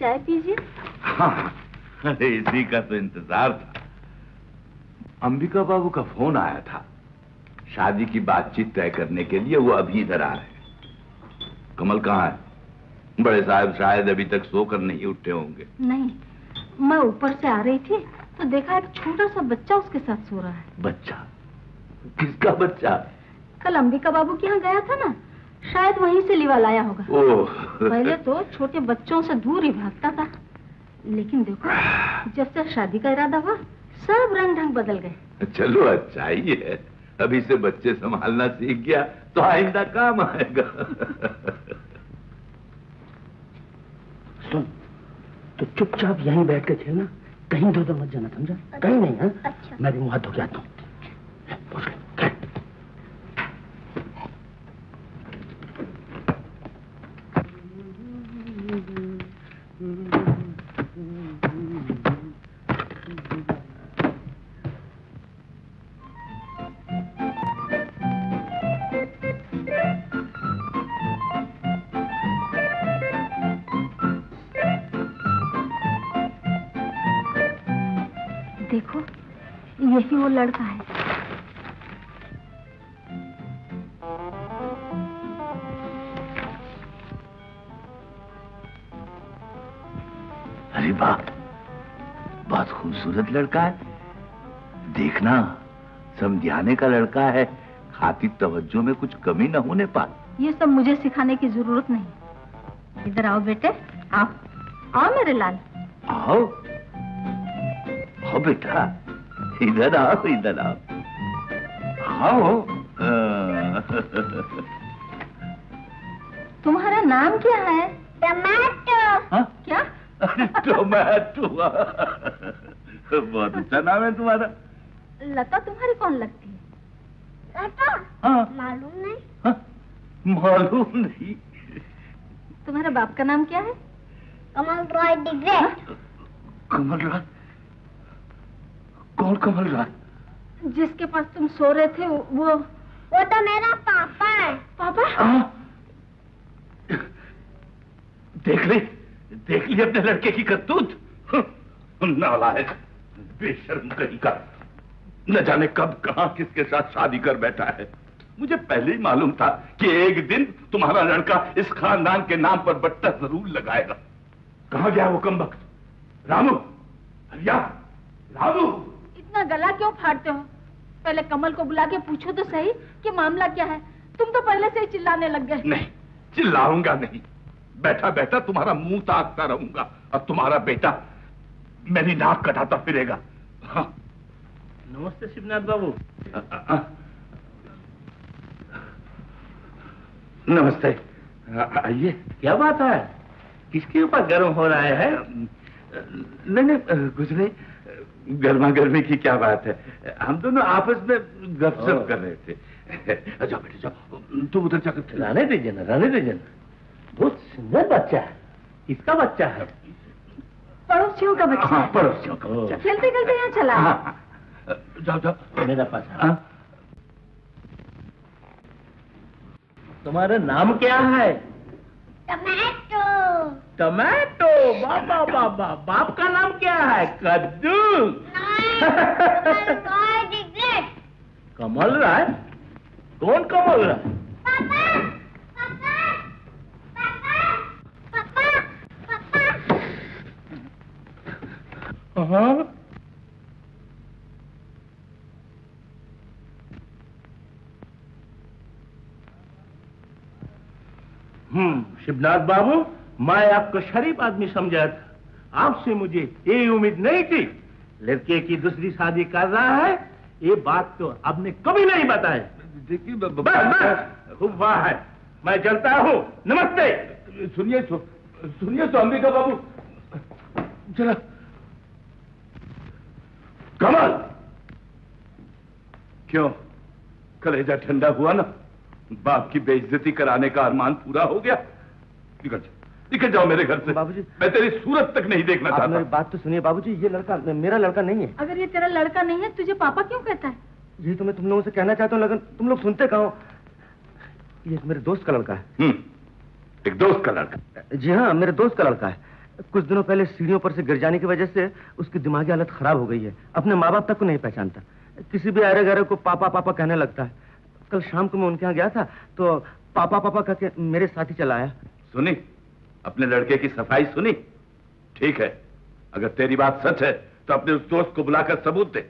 चाय पीजिए। हाँ अरे इसी का तो इंतज़ार था। अंबिका बाबू का फ़ोन आया था। शादी की बातचीत तय करने के लिए वो अभी इधर आ रहे हैं। कमल कहाँ है? बड़े साहब शायद अभी तक सोकर नहीं उठे होंगे। नहीं मैं ऊपर से आ रही थी तो देखा एक छोटा सा बच्चा उसके साथ सो रहा है। बच्चा? किसका बच्चा? कल अंबिका बाबू के यहाँ गया था ना शायद वहीं से लिवा लाया होगा। ओह पहले तो छोटे बच्चों से दूर ही भागता था। लेकिन देखो जब से शादी का इरादा हुआ सब रंग ढंग बदल गए। चलो अच्छा ही है। अभी से बच्चे संभालना सीख गया तो आइंदा काम आएगा। सुन तो चुपचाप यहीं बैठ के खेलना कहीं उधर मत जाना समझा? कहीं नहीं है? अच्छा। मैं भी मुँह हाथ धो के आता हूँ। लड़का है। अरे वाह बहुत खूबसूरत लड़का है। देखना समझाने का लड़का है खातिर तवज्जो में कुछ कमी न होने पाए। ये सब मुझे सिखाने की ज़रूरत नहीं। इधर आओ बेटे आओ आओ मेरे लाल। आओ। आओ बेटा। इधर आओ इधर आओ। आओ तुम्हारा नाम क्या है? टमाटो हाँ? क्या? टोमेटो बहुत अच्छा नाम है तुम्हारा। लता तुम्हारी कौन लगती है? लता? हाँ? मालूम नहीं। मालूम नहीं। तुम्हारा बाप का नाम क्या है? कमल रॉय डिग्रे। कमल राय कौन कमल राय? जिसके पास तुम सो रहे थे वो वो तो मेरा पापा है। पापा? हाँ? देख ली देख ली अपने लड़के की करतूत नालायक बेशर्म कहीं का न जाने कब कहाँ किसके साथ शादी कर बैठा है। मुझे पहले ही मालूम था कि एक दिन तुम्हारा लड़का इस खानदान के नाम पर बट्टा ज़रूर लगाएगा। कहाँ गया वो कम वक्त रामू भैया रामू! इतना गला क्यों फाड़ते हो? पहले कमल को बुला के पूछो तो सही कि मामला क्या है। तुम तो पहले से ही चिल्लाने लग गए। नहीं चिल्लाऊँगा नहीं। बैठा बैठा तुम्हारा मुँह ताकता रहूँगा और तुम्हारा बेटा मेरी नाक कटाता फिरेगा। हाँ। नमस्ते शिवनाथ बाबू। नमस्ते। आइए। क्या बात है? किसके ऊपर गर्म हो रहा है? नहीं नहीं कुछ नहीं। गर्मा गर्मी की क्या बात है? हम दोनों आपस में गपशप कर रहे थे। जाओ बेटे जाओ। तुम उधर जाकर खेलो। रहने दीजिए ना रहने दीजिए ना। बहुत सुंदर बच्चा है। किसका बच्चा है। पड़ोसियों का बच्चा हाँ पड़ोसियों का बच्चा। खेलते खेलते यहाँ चला। हाँ, हाँ, जाओ जाओ। मेरा पास हाँ। तुम्हारा नाम क्या है? टमाटो टमाटो बाबा बाबा बाप का नाम क्या है कद्दू कमल राय कौन कमल राय हाँ हम्म शिवनाथ बाबू मैं आपको शरीफ आदमी समझा था। आपसे मुझे ये उम्मीद नहीं थी। लड़के की दूसरी शादी कर रहा है ये बात तो आपने कभी नहीं बताई। देखिए बस खूब वाह है। मैं चलता हूँ। नमस्ते। सुनिए सु, सुनिए तो अंबिका बाबू। चला कमल! क्यों? कलेजा ठंडा हुआ ना? बाप की बेइज्जती कराने का अरमान पूरा हो गया। निकल जाओ निकल जाओ मेरे घर से। बाबूजी। मैं तेरी सूरत तक नहीं देखना चाहता। मेरी बात तो सुनिए बाबूजी ये लड़का मेरा लड़का नहीं है। अगर ये तेरा लड़का नहीं है तुझे पापा क्यों कहता है? यही तो मैं तुम लोगों से कहना चाहता हूँ लेकिन तुम लोग सुनते कहो ये मेरे दोस्त का लड़का है। हम्म, एक दोस्त का लड़का। जी हाँ मेरे दोस्त का लड़का है। कुछ दिनों पहले सीढ़ियों पर से गिर जाने की वजह से उसकी दिमागी हालत खराब हो गई है। अपने माँ बाप तक को नहीं पहचानता। किसी भी आरे गहरे को पापा पापा कहने लगता है। कल शाम को मैं उनके यहाँ गया था तो पापा पापा कहके मेरे साथ ही चला आया। सुनी? अपने लड़के की सफ़ाई सुनी? ठीक है। अगर तेरी बात सच है तो अपने उस दोस्त को बुलाकर सबूत दे।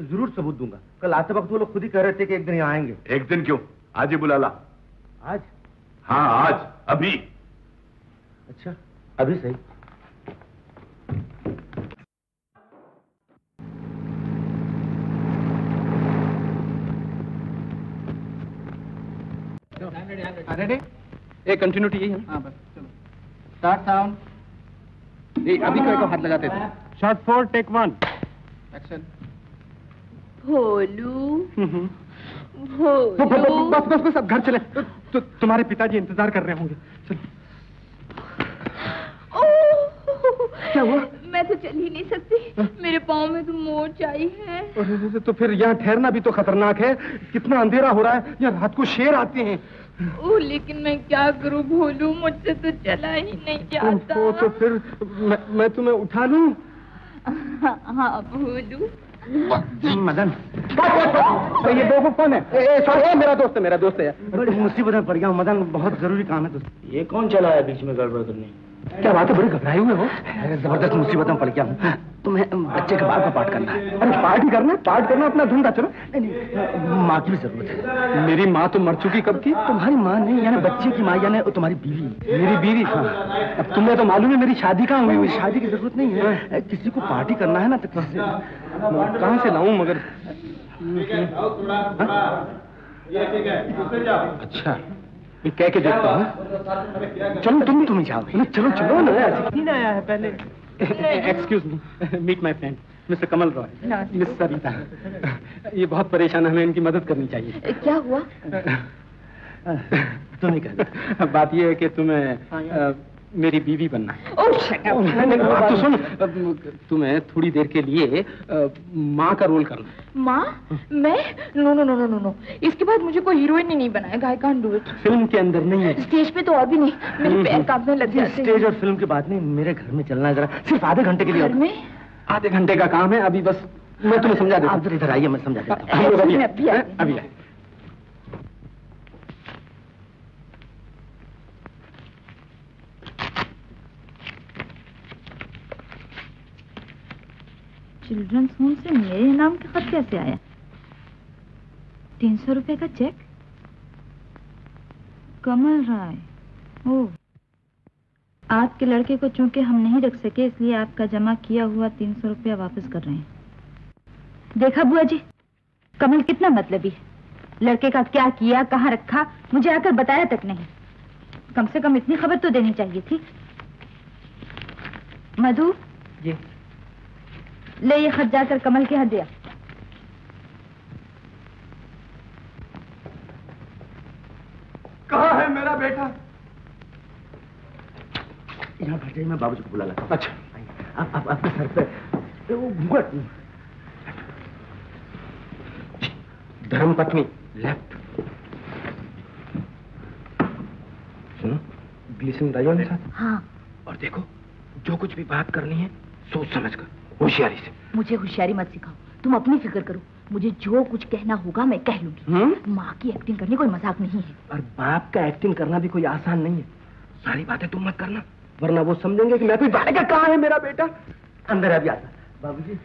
ज़रूर सबूत दूँगा। कल आते वक्त वो लोग खुद ही कह रहे थे कि एक दिन यहाँ आएँगे। एक दिन क्यों? आज ही बुला ला। आज? हाँ आज। अभी। अच्छा अभी सही। रेडी एक कंटिन्यूटी यही है। हाँ बस चलो। स्टार्ट साउंड ये अभी को हाथ लगाते थे। Shot four take one action Bholu. Bholu. बस बस बस अब घर चले। तो, तो, तुम्हारे पिताजी इंतज़ार कर रहे होंगे। चल। क्या हुआ? मैं तो चल ही नहीं सकती। मेरे पाँव में तो मोच आई है। अरे, तो फिर यहाँ ठहरना भी तो खतरनाक है। कितना अंधेरा हो रहा है। यहाँ रात को शेर आते हैं। ओह लेकिन मैं क्या करूँ? भोलू मुझसे तो चला ही नहीं जाता। तो, तो फिर मैं, मैं तुम्हें उठा लू? हाँ, हाँ भोलू। मदन तो ये दो कौन है? ए, ए, मेरा दोस्त है मेरा दोस्त है। मुसीबत में पड़ गया मदन बहुत ज़रूरी काम है दोस्त ये कौन चला है बीच में गड़बड़ करने? क्या बात है? बड़े घबराए हुए हो। ज़बरदस्त मुसीबत में पड़ गया हूँ। तुम्हें बच्चे के बाल का पाठ करना है। अरे पार्टी करना पार्ट करना अपना धंधा चलो नहीं नहीं माँ की भी ज़रूरत है। मेरी माँ तो मर चुकी कब की? तुम्हारी माँ नहीं यानी बच्चे की माँ यानी तुम्हारी बीवी। मेरी बीवी? हाँ। अब तुम्हें तो मालूम है मेरी शादी कहाँ हुई हुई? शादी की ज़रूरत नहीं है। किसी को पार्टी करना है ना तो किसी कहाँ से लाऊं मगर अच्छा। ये कह के देखता हूँ चलो तुम तुम तुम्हें जाओ। चलो चलो ना ऐसे आया। है पहले? Excuse me meet my friend mister Kamal Roy miss Sarita ये बहुत परेशान है हमें इनकी मदद करनी चाहिए। क्या हुआ? तुम्हें ही कहना बात ये है कि तुम्हें अ, मेरी बीवी बनना है। नहीं, बात तो सुन तुम्हें थोड़ी देर के लिए माँ का रोल करना माँ? मैं? No no no no no no इसके बाद मुझे कोई हीरोइन ही नहीं बनाएगा I can't do it film के अंदर नहीं है। स्टेज पे तो और भी नहीं। मेरे पैर कांपने लग जाते स्टेज और फ़िल्म की बात नहीं मेरे घर में चलना है जरा। सिर्फ़ आधे घंटे के लिए घर में? आधे घंटे का काम है अभी बस मैं तुम्हें समझा देता आप इधर आइए मैं समझा देता हूँ। अभी अभी हैं, आती हूँ। अभी आए चिल्ड्रंस होम से मेरे नाम का खत कैसे आया तीन सौ रुपए का चेक कमल राय। ओ आपके लड़के को चूँकि हम नहीं रख सके, इसलिए आपका जमा किया हुआ तीन सौ रुपया वापस कर रहे हैं। देखा बुआ जी, कमल कितना मतलबी है। लड़के का क्या किया, कहाँ रखा, मुझे आकर बताया तक नहीं। कम से कम इतनी खबर तो देनी चाहिए थी। मधु? जी। ले ये खत जाकर कमल के हाथ दिया कहा है मेरा बेटा? यहाँ बैठ मैं बाबूजी को बुला लाता अच्छा। आप, आप आपके सर पे वो घूंघट। धर्म पत्नी लेफ़्ट। सुनो ग्लिसरीन डाइयो मेरे साथ। हाँ। और देखो जो कुछ भी बात करनी है सोच समझ कर होशियारी से। मुझे होशियारी मत सिखाओ। तुम अपनी फ़िक्र करो। मुझे जो कुछ कहना होगा मैं कह लूँगी। माँ की एक्टिंग करनी कोई मज़ाक नहीं है। और बाप का एक्टिंग करना भी कोई आसान नहीं है। सारी बातें तुम मत करना वरना वो समझेंगे कि मैं कोई बालेगा कहाँ है मेरा बेटा। अंदर अभी आता। बाबूजी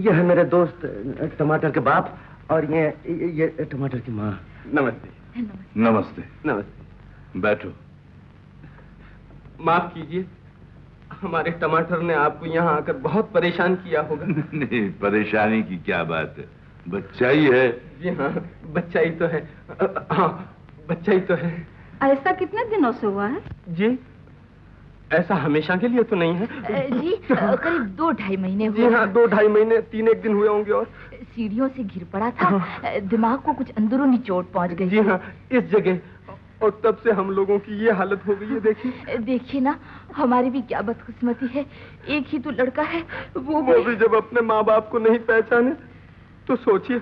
ये है मेरे दोस्त टमाटर के बाप और ये ये, ये टमाटर की माँ। नमस्ते। नमस्ते। नमस्ते। बैठो। माफ़ कीजिए। हमारे टमाटर ने आपको यहाँ आकर बहुत परेशान किया होगा। *laughs* नहीं परेशानी की क्या बात है? बच्चा ही। है जी हाँ बच्चा ही तो है। हाँ बच्चा ही तो है। ऐसा कितने दिनों से हुआ है? जी ऐसा हमेशा के लिए तो नहीं है। जी करीब दो ढाई महीने जी हुए। हाँ दो ढाई महीने तीन एक दिन हुए होंगे और। सीढ़ियों से गिर पड़ा था। अ, दिमाग को कुछ अंदरूनी चोट पहुँच गई। जी हाँ इस जगह और तब से हम लोगों की ये हालत हो गई है देखिए। देखिए ना हमारी भी क्या बदकिस्मती है। एक ही तो लड़का है वो वो भी जब अपने माँ बाप को नहीं पहचाने तो सोचिए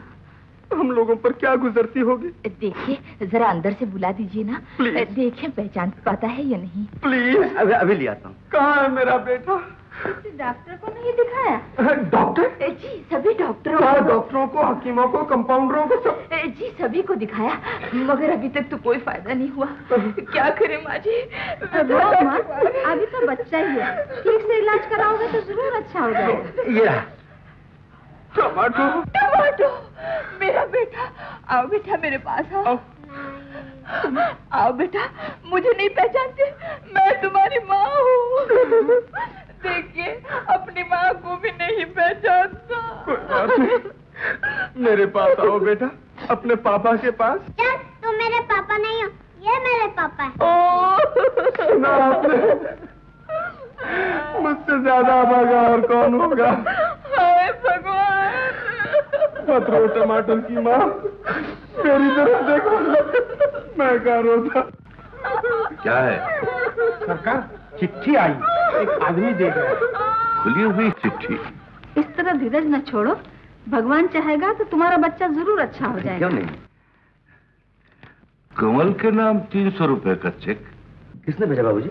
हम लोगों पर क्या गुजरती होगी। देखिए जरा अंदर से बुला दीजिए ना। Please. देखें पहचान पाता है या नहीं। प्लीज़। अभी अभी ले आता हूँ। कहाँ है मेरा बेटा? डॉक्टर को नहीं दिखाया? डॉक्टर? जी सभी डॉक्टरों को। डॉक्टरों को हकीमों को कंपाउंडरों को सब? जी सभी को दिखाया मगर अभी तक तो कोई फ़ायदा नहीं हुआ। क्या करें माँ जी माँ अभी तो बच्चा ही है। ठीक से इलाज कराओगे तो ज़रूर अच्छा हो जाएगा। ये टमाटो। टमाटो मेरा बेटा आओ बेटा मेरे पास आओ। आओ बेटा मुझे नहीं पहचानते मैं तुम्हारी माँ हूँ। देखिए अपनी माँ को भी नहीं पहचानता कोई बात नहीं। मेरे पास आओ बेटा अपने पापा के पास। तुम मेरे पापा नहीं हो ये मेरे पापा है। सुना आपने। मुझसे ज़्यादा भागा और कौन होगा? हाय भगवान। पत्रो टमाटर की माँ। मेरी तरफ़ देखो। मैं कहा रोता? क्या है? सरकार? चिट्ठी आई। एक आदमी दे गया। खुली हुई चिट्ठी। इस तरह धीरज न छोड़ो। भगवान चाहेगा तो तुम्हारा बच्चा ज़रूर अच्छा हो जाएगा। क्यों नहीं? कमल के नाम तीन सौ रुपए का चेक। किसने भेजा बाबूजी?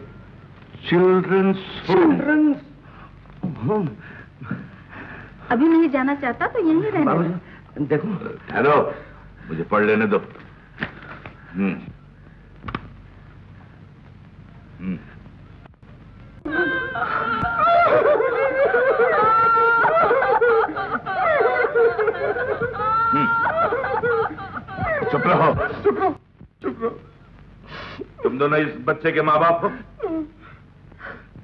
Children's children's home. अभी नहीं जाना चाहता तो यहीं रहने देखो। ठहरो। मुझे पढ़ लेने दो हम्म हम्म हम्म। चुप रहो चुप रहो चुप रहो दोनों इस बच्चे के माँ बाप हो।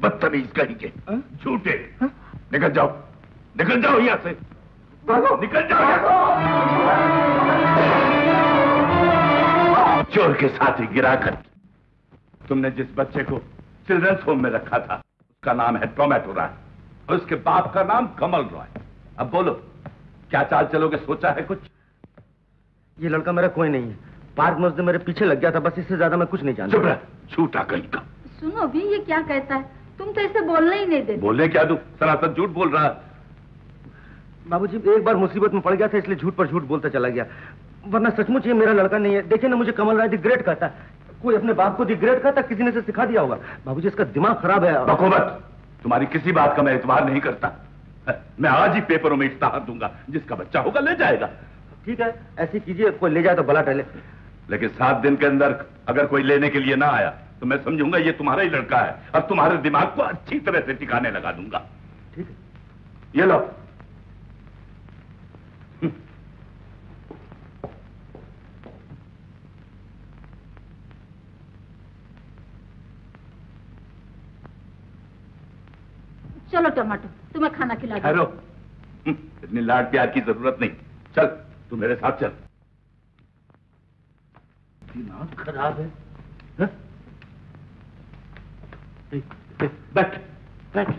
बदतमीज कहीं के। झूठे। निकल जाओ। निकल जाओ यहाँ से। निकल जाओ चोर के साथ ही गिरा कर। तुमने जिस बच्चे को चिल्ड्रंस होम में रखा था उसका नाम है टोमेटो राय। और उसके बाप का नाम कमल रॉय। अब बोलो क्या चाल चलोगे? सोचा है कुछ? ये लड़का मेरा कोई नहीं है। पार्क में उसने मेरे पीछे लग गया था बस इससे ज़्यादा मैं कुछ नहीं जानता। चुप झूठा कहीं का सुनो भी ये क्या कहता है? तुम तो इसे बोलने ही नहीं देते। बोलने क्या तू सनातन झूठ बोल रहा है। बाबूजी एक बार मुसीबत में पड़ गया था इसलिए झूठ पर झूठ बोलता चला गया। वरना सचमुच ये मेरा लड़का नहीं है। देखिए ना मुझे कमल राय दी ग्रेट कहता कोई अपने बाप को दी ग्रेट कहता किसी ने इसे सिखा दिया होगा। बाबूजी इसका दिमाग खराब है। बकोबत तुम्हारी किसी बात का मैं एतबार नहीं करता। मैं आज ही पेपरों में इश्ताहार दूँगा। जिसका बच्चा होगा ले जाएगा। ठीक है ऐसे कीजिए कोई ले जाए तो भला टहले। लेकिन सात दिन के अंदर अगर कोई लेने के लिए ना आया तो मैं समझूँगा ये तुम्हारा ही लड़का है और तुम्हारे दिमाग को अच्छी तरह से टिकाने लगा दूँगा। ठीक है? ये लो। चलो टमाटो तुम्हें खाना खिला ठहरो। हम्म, इतनी लाड प्यार की ज़रूरत नहीं। चल तू मेरे साथ चल। दिमाग खराब है। हाँ? बैठ बैठ।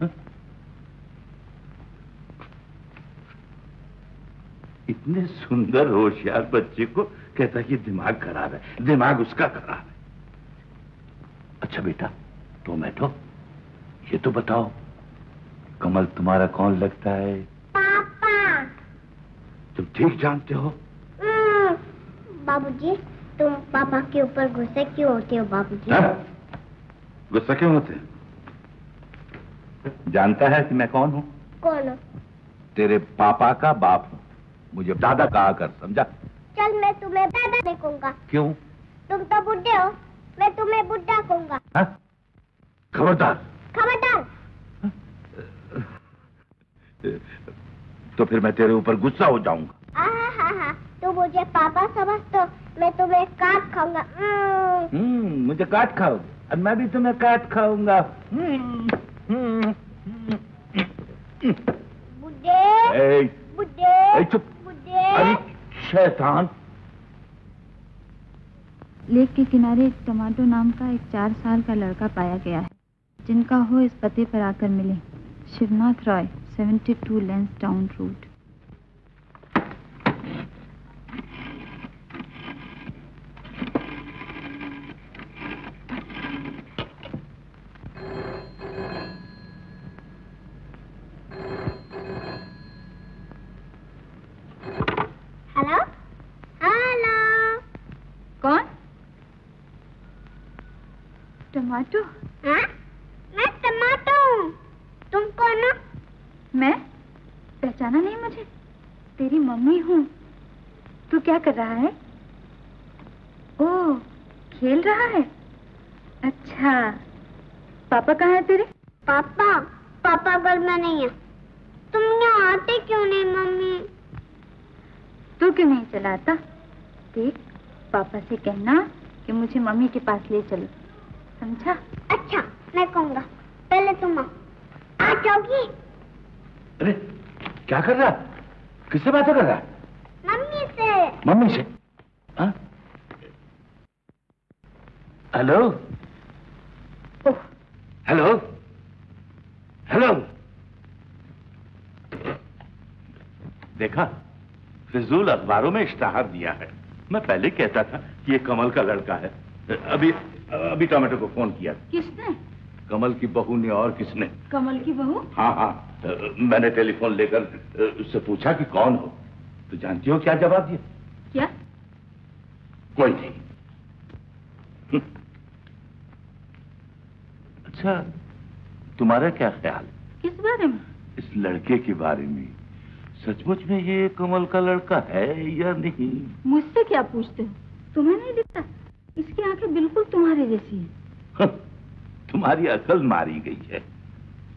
हाँ? इतने सुंदर होशियार बच्चे को कहता कि दिमाग खराब है दिमाग उसका खराब है। अच्छा बेटा तो मैं तो ये तो बताओ। कमल तुम्हारा कौन लगता है? पापा। तुम ठीक जानते हो? हम्म, बाबूजी तुम पापा के ऊपर गुस्से क्यों होते हो बाबूजी? हाँ? गुस्सा क्यों होते? हैं? जानता है कि मैं कौन हूँ? कौन हो? तेरे पापा का बाप हूँ। मुझे दादा कहा कर समझा? चल मैं तुम्हें दादा नहीं कहूँगा क्यों? तुम तो बुढ़े हो मैं तुम्हें बुढ़ा कहूँगा। हाँ? खबरदार। खबरदार। तो फिर मैं तेरे ऊपर गुस्सा हो जाऊँगा। हा हा तू मुझे पापा समझ तो मैं तुम्हें काट खाऊँगा। हम्म, हम्म मुझे काट खाओ और मैं भी तुम्हें काट खाऊँगा। हम्म, हम्म, बुढ़े बुढ़े चुप। बुढ़े शैतान। लेक के किनारे एक टमाटो नाम का एक चार साल का लड़का पाया गया है जिनका हो इस पते पर आकर मिले Shivnath Roy. 72 Lansdowne road hello hello कौन टमाटो हाँ मैं टमाटो हूँ तुम कौन हो मैं पहचाना नहीं मुझे मम्मी हूँ। तू क्या कर रहा है? ओ खेल रहा है? अच्छा। पापा कहाँ है तेरे? पापा पापा घर में नहीं है। तुम यहाँ आते क्यों नहीं मम्मी? तू क्यों नहीं चलाता? देख पापा से कहना कि मुझे मम्मी के पास ले चलो। समझा? अच्छा मैं कहूँगा। पहले तुम आ जाओगी? अरे क्या कर रहा? किससे बातें कर रहा मम्मी से। मम्मी से? हाँ? हेलो? हेलो? हेलो? देखा फिजूल अखबारों में इश्तहार दिया है। मैं पहले कहता था कि ये कमल का लड़का है। अभी अभी टोमेटो को फ़ोन किया। किसने? कमल की बहू ने और किसने? कमल की बहू? हाँ हाँ मैंने टेलीफोन लेकर उससे पूछा कि कौन हो। तो जानती हो क्या जवाब दिया? क्या? कोई नहीं। हम्म। अच्छा तुम्हारा क्या ख्याल? है किस बारे में? इस लड़के के बारे में। सचमुच में ये कमल का लड़का है या नहीं? मुझसे क्या पूछते हो? तुम्हें नहीं दिखता? इसकी आँखें बिल्कुल तुम्हारे जैसी हैं। तुम्हारी अकल मारी गई है।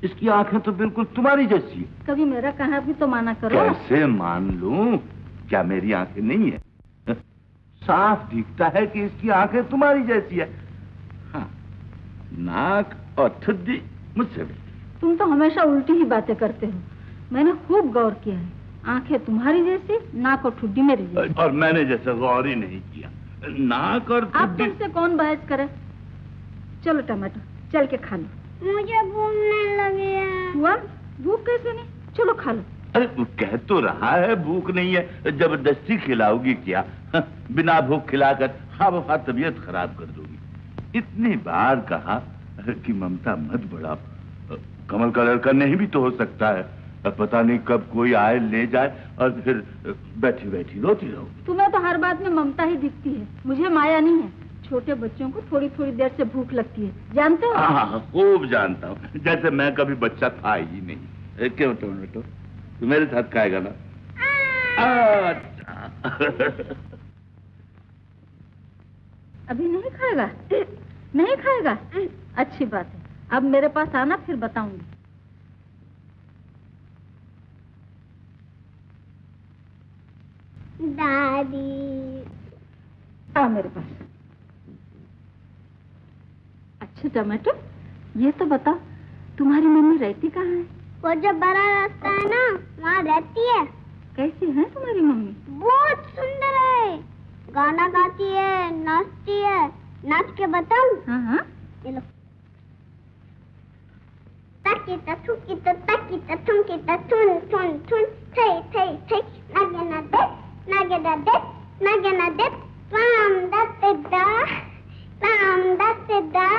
इसकी आँखें तो बिल्कुल तुम्हारी जैसी है। कभी मेरा कहा भी तो माना करो। कैसे मान लूँ? क्या मेरी आँखें नहीं है? साफ़ दिखता है कि इसकी आँखें तुम्हारी जैसी है। हाँ, नाक और ठुड्डी मुझसे भी तुम तो हमेशा उल्टी ही बातें करते हो। मैंने खूब गौर किया है। आँखें तुम्हारी जैसी नाक और ठुड्डी मेरी जैसी। और मैंने जैसे गौर ही नहीं किया। नाक और आप तुमसे कौन बहस करे? चलो टमाटर। चल के खा लो। मुझे भूख नहीं लगी है। हुआ? भूख कैसे नहीं? चलो खा लो। अरे कह तो रहा है भूख नहीं है ज़बरदस्ती खिलाओगी क्या? हाँ, बिना भूख खिलाकर हाँ वफा तबीयत खराब कर दोगी। इतनी बार कहा कि ममता मत बढ़ाओ। कमल का लड़का नहीं भी तो हो सकता है। पता नहीं कब कोई आए ले जाए और फिर बैठी बैठी रोती रहो तुम्हें तो हर बात में ममता ही दिखती है। मुझे माया नहीं है। छोटे बच्चों को थोड़ी थोड़ी देर से भूख लगती है। जानते हो? हाँ हाँ, खूब जानता हूँ। जैसे मैं कभी बच्चा था ही नहीं। क्यों टोमेटो तू मेरे साथ खाएगा ना? अच्छा। अभी नहीं खाएगा? नहीं खाएगा? अच्छी बात है। अब मेरे पास आना फिर बताऊँगी। दादी। आ मेरे पास। अच्छा टमाटो ये तो बता तुम्हारी मम्मी रहती कहाँ है? वो जो बड़ा रास्ता है ना वहाँ रहती है। कैसी है तुम्हारी मम्मी? बहुत सुंदर है। गाना गाती है नाचती है। नाच के बताऊँ? हाँ हाँ। ये लो। ताकी ता थुकी ता ताकी ता थुकी ता थुन थुन थुन थे थे थे। नागे ना दे नागे ना दे नागे ना दे। राम दत्ते दा राम दत्ते दा।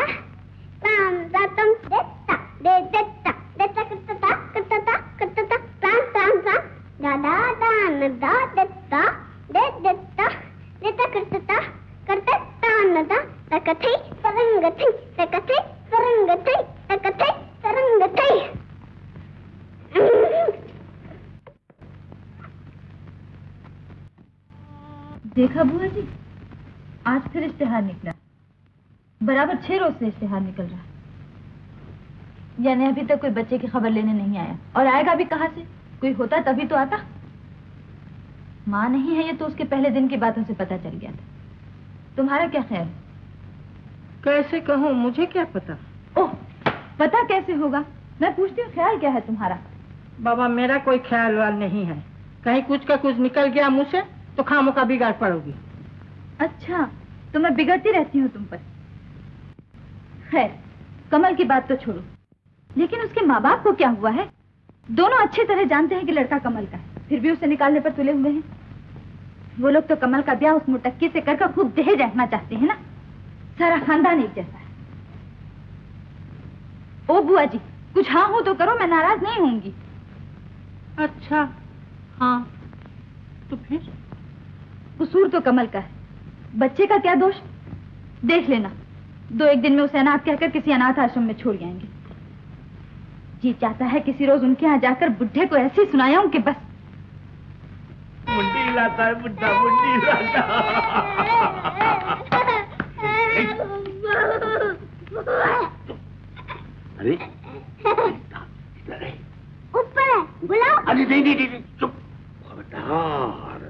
देखा बुआ जी? आज फिर इश्तेहार निकला। बराबर छह रोज से इश्तेहार निकल रहा है। यानी अभी तक कोई बच्चे की खबर लेने नहीं आया। और आएगा भी कहाँ से? कोई होता तभी तो आता। माँ नहीं है ये तो उसके पहले दिन की बातों से पता चल गया था। तुम्हारा क्या ख्याल? कैसे कहूँ मुझे क्या पता? ओह पता कैसे होगा? मैं पूछती हूँ ख्याल क्या है तुम्हारा? बाबा मेरा कोई ख्याल वाल नहीं है। कहीं कुछ का कुछ निकल गया मुझसे तो खामों का बिगाड़ पड़ोगी। अच्छा तो मैं बिगड़ती रहती हूँ तुम पर। खैर कमल की बात तो छोड़ो। लेकिन उसके माँ बाप को क्या हुआ है? दोनों अच्छी तरह जानते हैं कि लड़का कमल का है। फिर भी उसे निकालने पर तुले हुए हैं। वो लोग तो कमल का ब्याह उस मुटक्की से करके खूब दहेज रहना चाहते हैं ना? सारा खानदान एक जैसा है। ओ बुआ जी कुछ हाँ हो तो करो मैं नाराज़ नहीं होंगी अच्छा हाँ तो फिर? कसूर तो कमल का है। बच्चे का क्या दोष? देख लेना। दो एक दिन में उसे अनाथ कहकर किसी अनाथ आश्रम में छोड़ जाएँगे। जी चाहता है किसी रोज उनके यहाँ जाकर बुढ़े को ऐसी सुनाया हूँ कि बस। मुंडी लाता है बुढ़ा मुंडी लाता अरे ऊपर है बुलाओ। अरे नहीं नहीं नहीं चुप। खबरदार।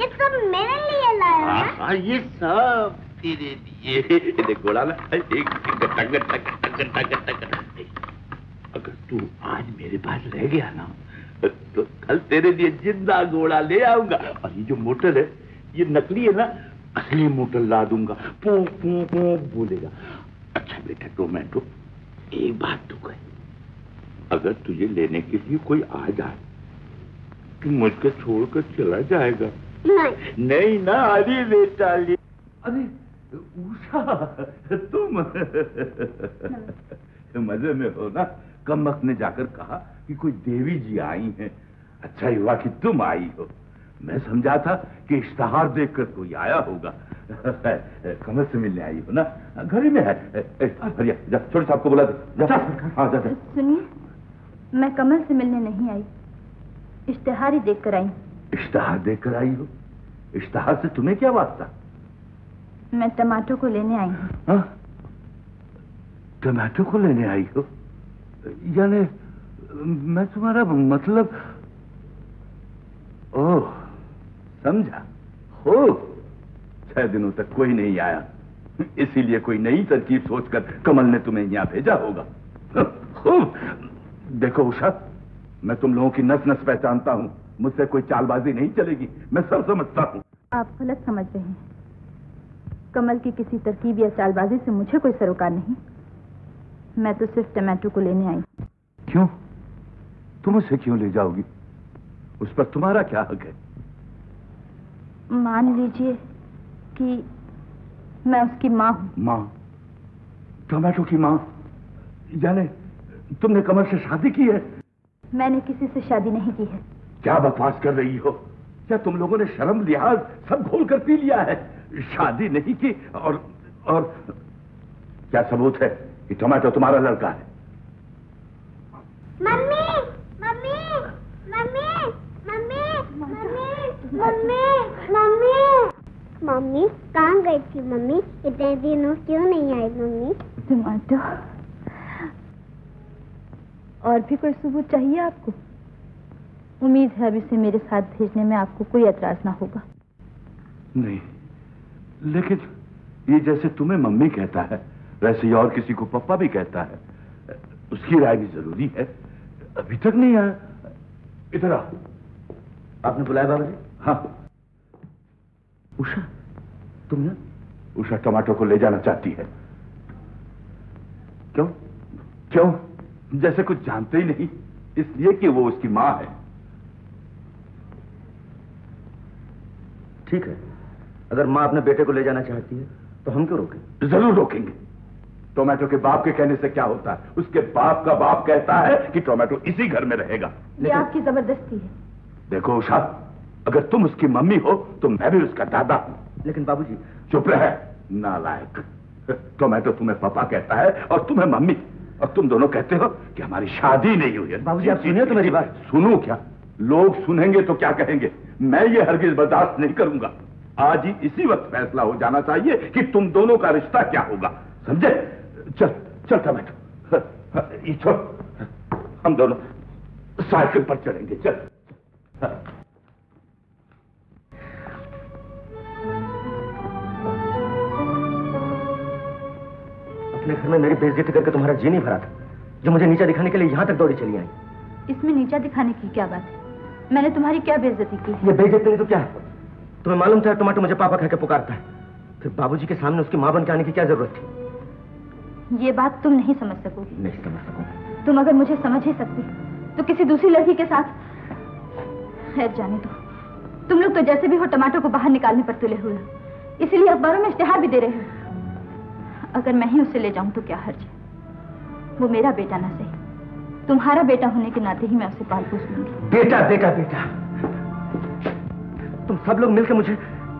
ये सब मेरे लिए लाया हाँ हाँ, ये सब। तेरे लिए। देख गोला एक गट्टा गट्टा गट्टा गट्टा गट्टा गट्टा अगर तू आज मेरे पास रह गया ना तो कल तेरे लिए ज़िंदा घोड़ा ले आऊँगा। और ये जो मोटर है ये नकली है ना असली मोटर ला दूँगा। पू पू पू बोलेगा। अच्छा बेटा टोमेटो एक बात तो कह। अगर तुझे लेने के लिए कोई आ जाए तो मुझको छोड़कर चला जाएगा। नहीं। नहीं ना अरे बेटा अरे उषा तुम। मज़े में हो ना? कमक ने जाकर कहा कि कोई देवी जी आई हैं। अच्छा ही हुआ कि तुम आई हो। मैं समझा था कि इश्तहार देखकर कोई आया होगा। कमल से मिलने आई हो ना? घर ही में है। हरिया जा छोटे साहब को बुला दे। जा। हाँ जा जा। सुनिए मैं कमल से मिलने नहीं आई। इश्तेहार ही देखकर आई इश्तहार देखकर आई हो? इश्तहार से तुम्हें क्या वास्ता? मैं टमाटो को लेने आई हूँ। हाँ? टमाटो को लेने आई हो? यानी मैं तुम्हारा मतलब ओह समझा। हो छह दिनों तक कोई नहीं आया। इसीलिए कोई नई तरकीब सोचकर कमल ने तुम्हें यहाँ भेजा होगा। खूब देखो उषा मैं तुम लोगों की नस नस पहचानता हूँ। मुझसे कोई चालबाजी नहीं चलेगी। मैं सब समझता हूँ। आप गलत समझ रहे हैं। कमल की किसी तरकीब या चालबाजी से मुझे कोई सरोकार नहीं। मैं तो सिर्फ़ टमाटो को लेने आई। क्यों? तुम उसे क्यों ले जाओगी? उस पर तुम्हारा क्या हक है? मान लीजिए कि मैं उसकी माँ हूँ। माँ? टोमेटो की माँ? यानी तुमने कमल से शादी की है? मैंने किसी से शादी नहीं की है। क्या बकवास कर रही हो? क्या तुम लोगों ने शर्म लिहाज सब घोल कर पी लिया है? शादी नहीं की और और क्या सबूत है कि टोमेटो तुम्हारा लड़का है? Mummy mummy mummy mummy mummy mummy mummy. Mummy कहाँ गई थी मम्मी? इतने दिनों क्यों नहीं आई मम्मी? टोमेटो। और भी कोई सबूत चाहिए आपको? उम्मीद है अब इसे मेरे साथ भेजने में आपको कोई एतराज़ ना होगा। नहीं। लेकिन ये जैसे तुम्हें मम्मी कहता है वैसे ही और किसी को पप्पा भी कहता है। उसकी राय भी ज़रूरी है। अभी तक नहीं आया। इधर आ आपने बुलाया बाबा जी? हाँ। उषा तुम ना उषा टमाटो को ले जाना चाहती है। क्यों? क्यों? जैसे कुछ जानते ही नहीं इसलिए कि वो उसकी माँ है। ठीक है। अगर माँ अपने बेटे को ले जाना चाहती है तो हम क्यों रोकें? ज़रूर रोकेंगे। टोमेटो के बाप के कहने से क्या होता है? उसके बाप का बाप कहता है कि टोमेटो इसी घर में रहेगा। ये आपकी ज़बरदस्ती है। देखो उषा अगर तुम उसकी मम्मी हो तो मैं भी उसका दादा हूँ। लेकिन बाबूजी चुप रहे नालायक। टोमेटो तुम्हें पापा कहता है और तुम्हें मम्मी। और तुम दोनों कहते हो कि हमारी शादी नहीं हुई है। बाबूजी, आप सुनिए तो मेरी बात। सुनू क्या? लोग सुनेंगे तो क्या कहेंगे? मैं ये हरगिज बर्दाश्त नहीं करूँगा। आज ही इसी वक्त फैसला हो जाना चाहिए कि तुम दोनों का रिश्ता क्या होगा। समझे? चल चल टोमेटो। ये छोड़। हम दोनों साइकिल पर चढ़ेंगे चल। अपने घर में मेरी बेइज्जती करके तुम्हारा जी नहीं भरा था जो मुझे नीचा दिखाने के लिए यहाँ तक दौड़ी चली आई। इसमें नीचा दिखाने की क्या बात है? मैंने तुम्हारी क्या बेइज्जती की ये बेइज्जती नहीं तो क्या है? तुम्हें मालूम था टमाटो मुझे पापा कह के पुकारता है। फिर बाबूजी के सामने उसकी माँ बन के आने की क्या ज़रूरत थी? ये बात तुम नहीं समझ सकोगी। नहीं समझ सकूँगा। तुम अगर मुझे समझ ही सकती तो किसी दूसरी लड़की के साथ खैर जाने दो। तुम लोग तो जैसे भी हो टमाटो को बाहर निकालने पर तुले हुए हो। इसीलिए अखबारों में इश्तेहार भी दे रहे हो। अगर मैं ही उसे ले जाऊँ तो क्या हर्ज है? वो मेरा बेटा ना सही। तुम्हारा बेटा होने के नाते ही मैं उसे पाल पोस लूँगी बेटा बेटा बेटा। तुम सब लोग मिलकर मुझे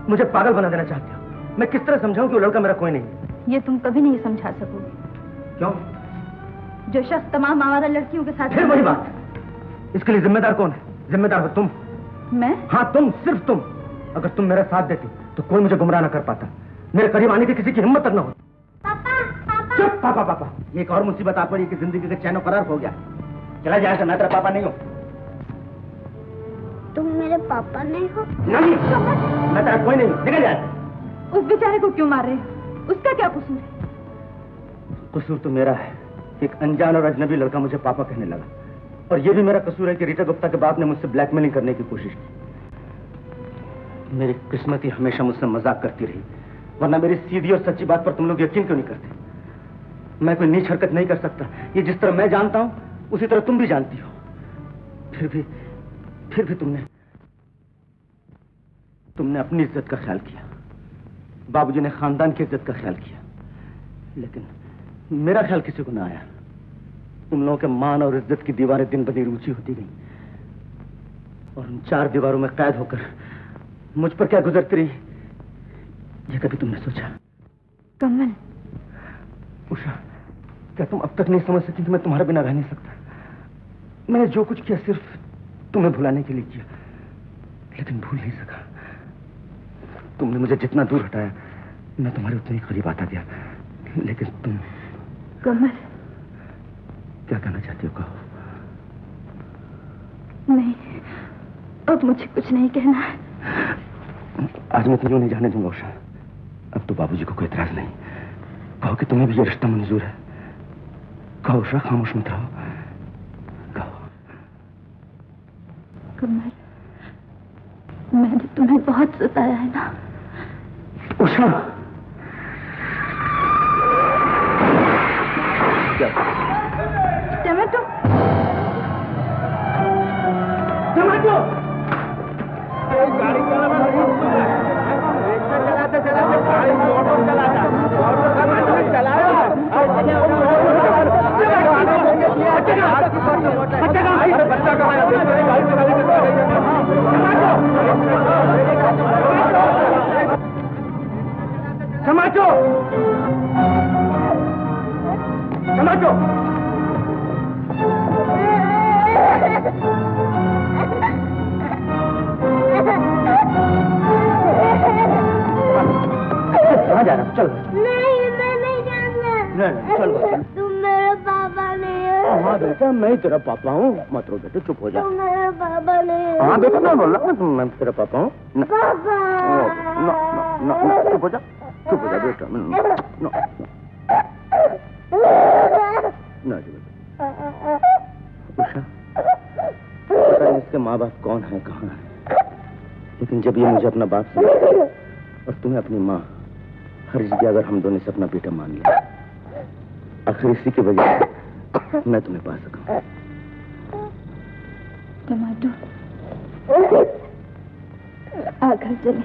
मुझे पागल बना देना चाहते हो। मैं किस तरह समझाऊं कि वो लड़का मेरा कोई नहीं ये तुम कभी नहीं समझा सकोगे। क्यों? जो शख्स तमाम आवारा लड़कियों के साथ फिर वही बात। इसके लिए जिम्मेदार कौन है? जिम्मेदार हो तुम। मैं? हाँ तुम सिर्फ़ तुम। अगर तुम मेरा साथ देती तो कोई मुझे गुमराह ना कर पाता। मेरे करीब आने की किसी की हिम्मत तक ना होती चुप पापा पापा। ये एक और मुसीबत आ पड़ी कि ज़िंदगी का चैनो करार हो गया। चला जाए तो मैं तेरा पापा नहीं हूँ। तुम मेरे पापा नहीं हो? नहीं मैं तेरा कोई नहीं निकल जाए उस बेचारे को क्यों मार रहे हो? उसका क्या कसूर है? कसूर तो मेरा है। एक अनजान और अजनबी लड़का मुझे पापा कहने लगा। और ये भी मेरा कसूर है कि रीटा गुप्ता के बाप ने मुझसे ब्लैकमेलिंग करने की कोशिश की। मेरी किस्मत ही हमेशा मुझसे मज़ाक करती रही। वरना मेरी सीधी और सच्ची बात पर तुम लोग यकीन क्यों नहीं करते? मैं कोई नीच हरकत नहीं कर सकता। ये जिस तरह मैं जानता हूँ उसी तरह तुम भी जानती हो। फिर भी फिर भी तुमने तुमने अपनी इज़्ज़त का ख्याल किया। बाबूजी ने खानदान की इज़्ज़त का ख्याल किया। लेकिन मेरा ख्याल किसी को ना आया। तुम लोगों के मान और इज़्ज़त की दीवारें दिन ब दिन ऊँची होती गई। और उन चार दीवारों में कैद होकर मुझ पर क्या गुजरती रही ये कभी तुमने सोचा? कमल। उषा क्या तुम अब तक नहीं समझ सकी कि मैं तुम्हारा बिना रह नहीं सकता? मैंने जो कुछ किया सिर्फ़ तुम्हें भुलाने के लिए किया। लेकिन भूल नहीं सका। तुमने मुझे जितना दूर हटाया मैं तुम्हारे उतने करीब आता गया। लेकिन तुम कमल। क्या कहना चाहती हो कहो? नहीं अब मुझे कुछ नहीं कहना। है आज मैं तुझे नहीं जाने दूँगा उषा। अब तो बाबूजी को कोई इतराज नहीं। कहो कि तुम्हें भी ये रिश्ता मंजूर है। कहो उषा खामोश मत रहो। कमल मैंने तुम्हें बहुत सताया है ना? उषा। टमाटो बेटा मैं ही तेरा पापा हूँ। मत रो बेटा चुप हो जा। तुम मेरे पापा नहीं हाँ बेटा मैं बोल रहा हूँ मैं तेरा पापा हूँ। पापा! न- न- न- न- चुप हो जा चुप हो जा बेटा न- जी बेटा। उषा पता नहीं इसके माँ बाप कौन है कहाँ है। लेकिन जब ये मुझे अपना बाप समझ और तुम्हें अपनी माँ हर जगह अगर हम दोनों से अपना बेटा मान लिया आखिर इसी की वजह से मैं तुम्हें पा सका टमाटो। आ घर चले।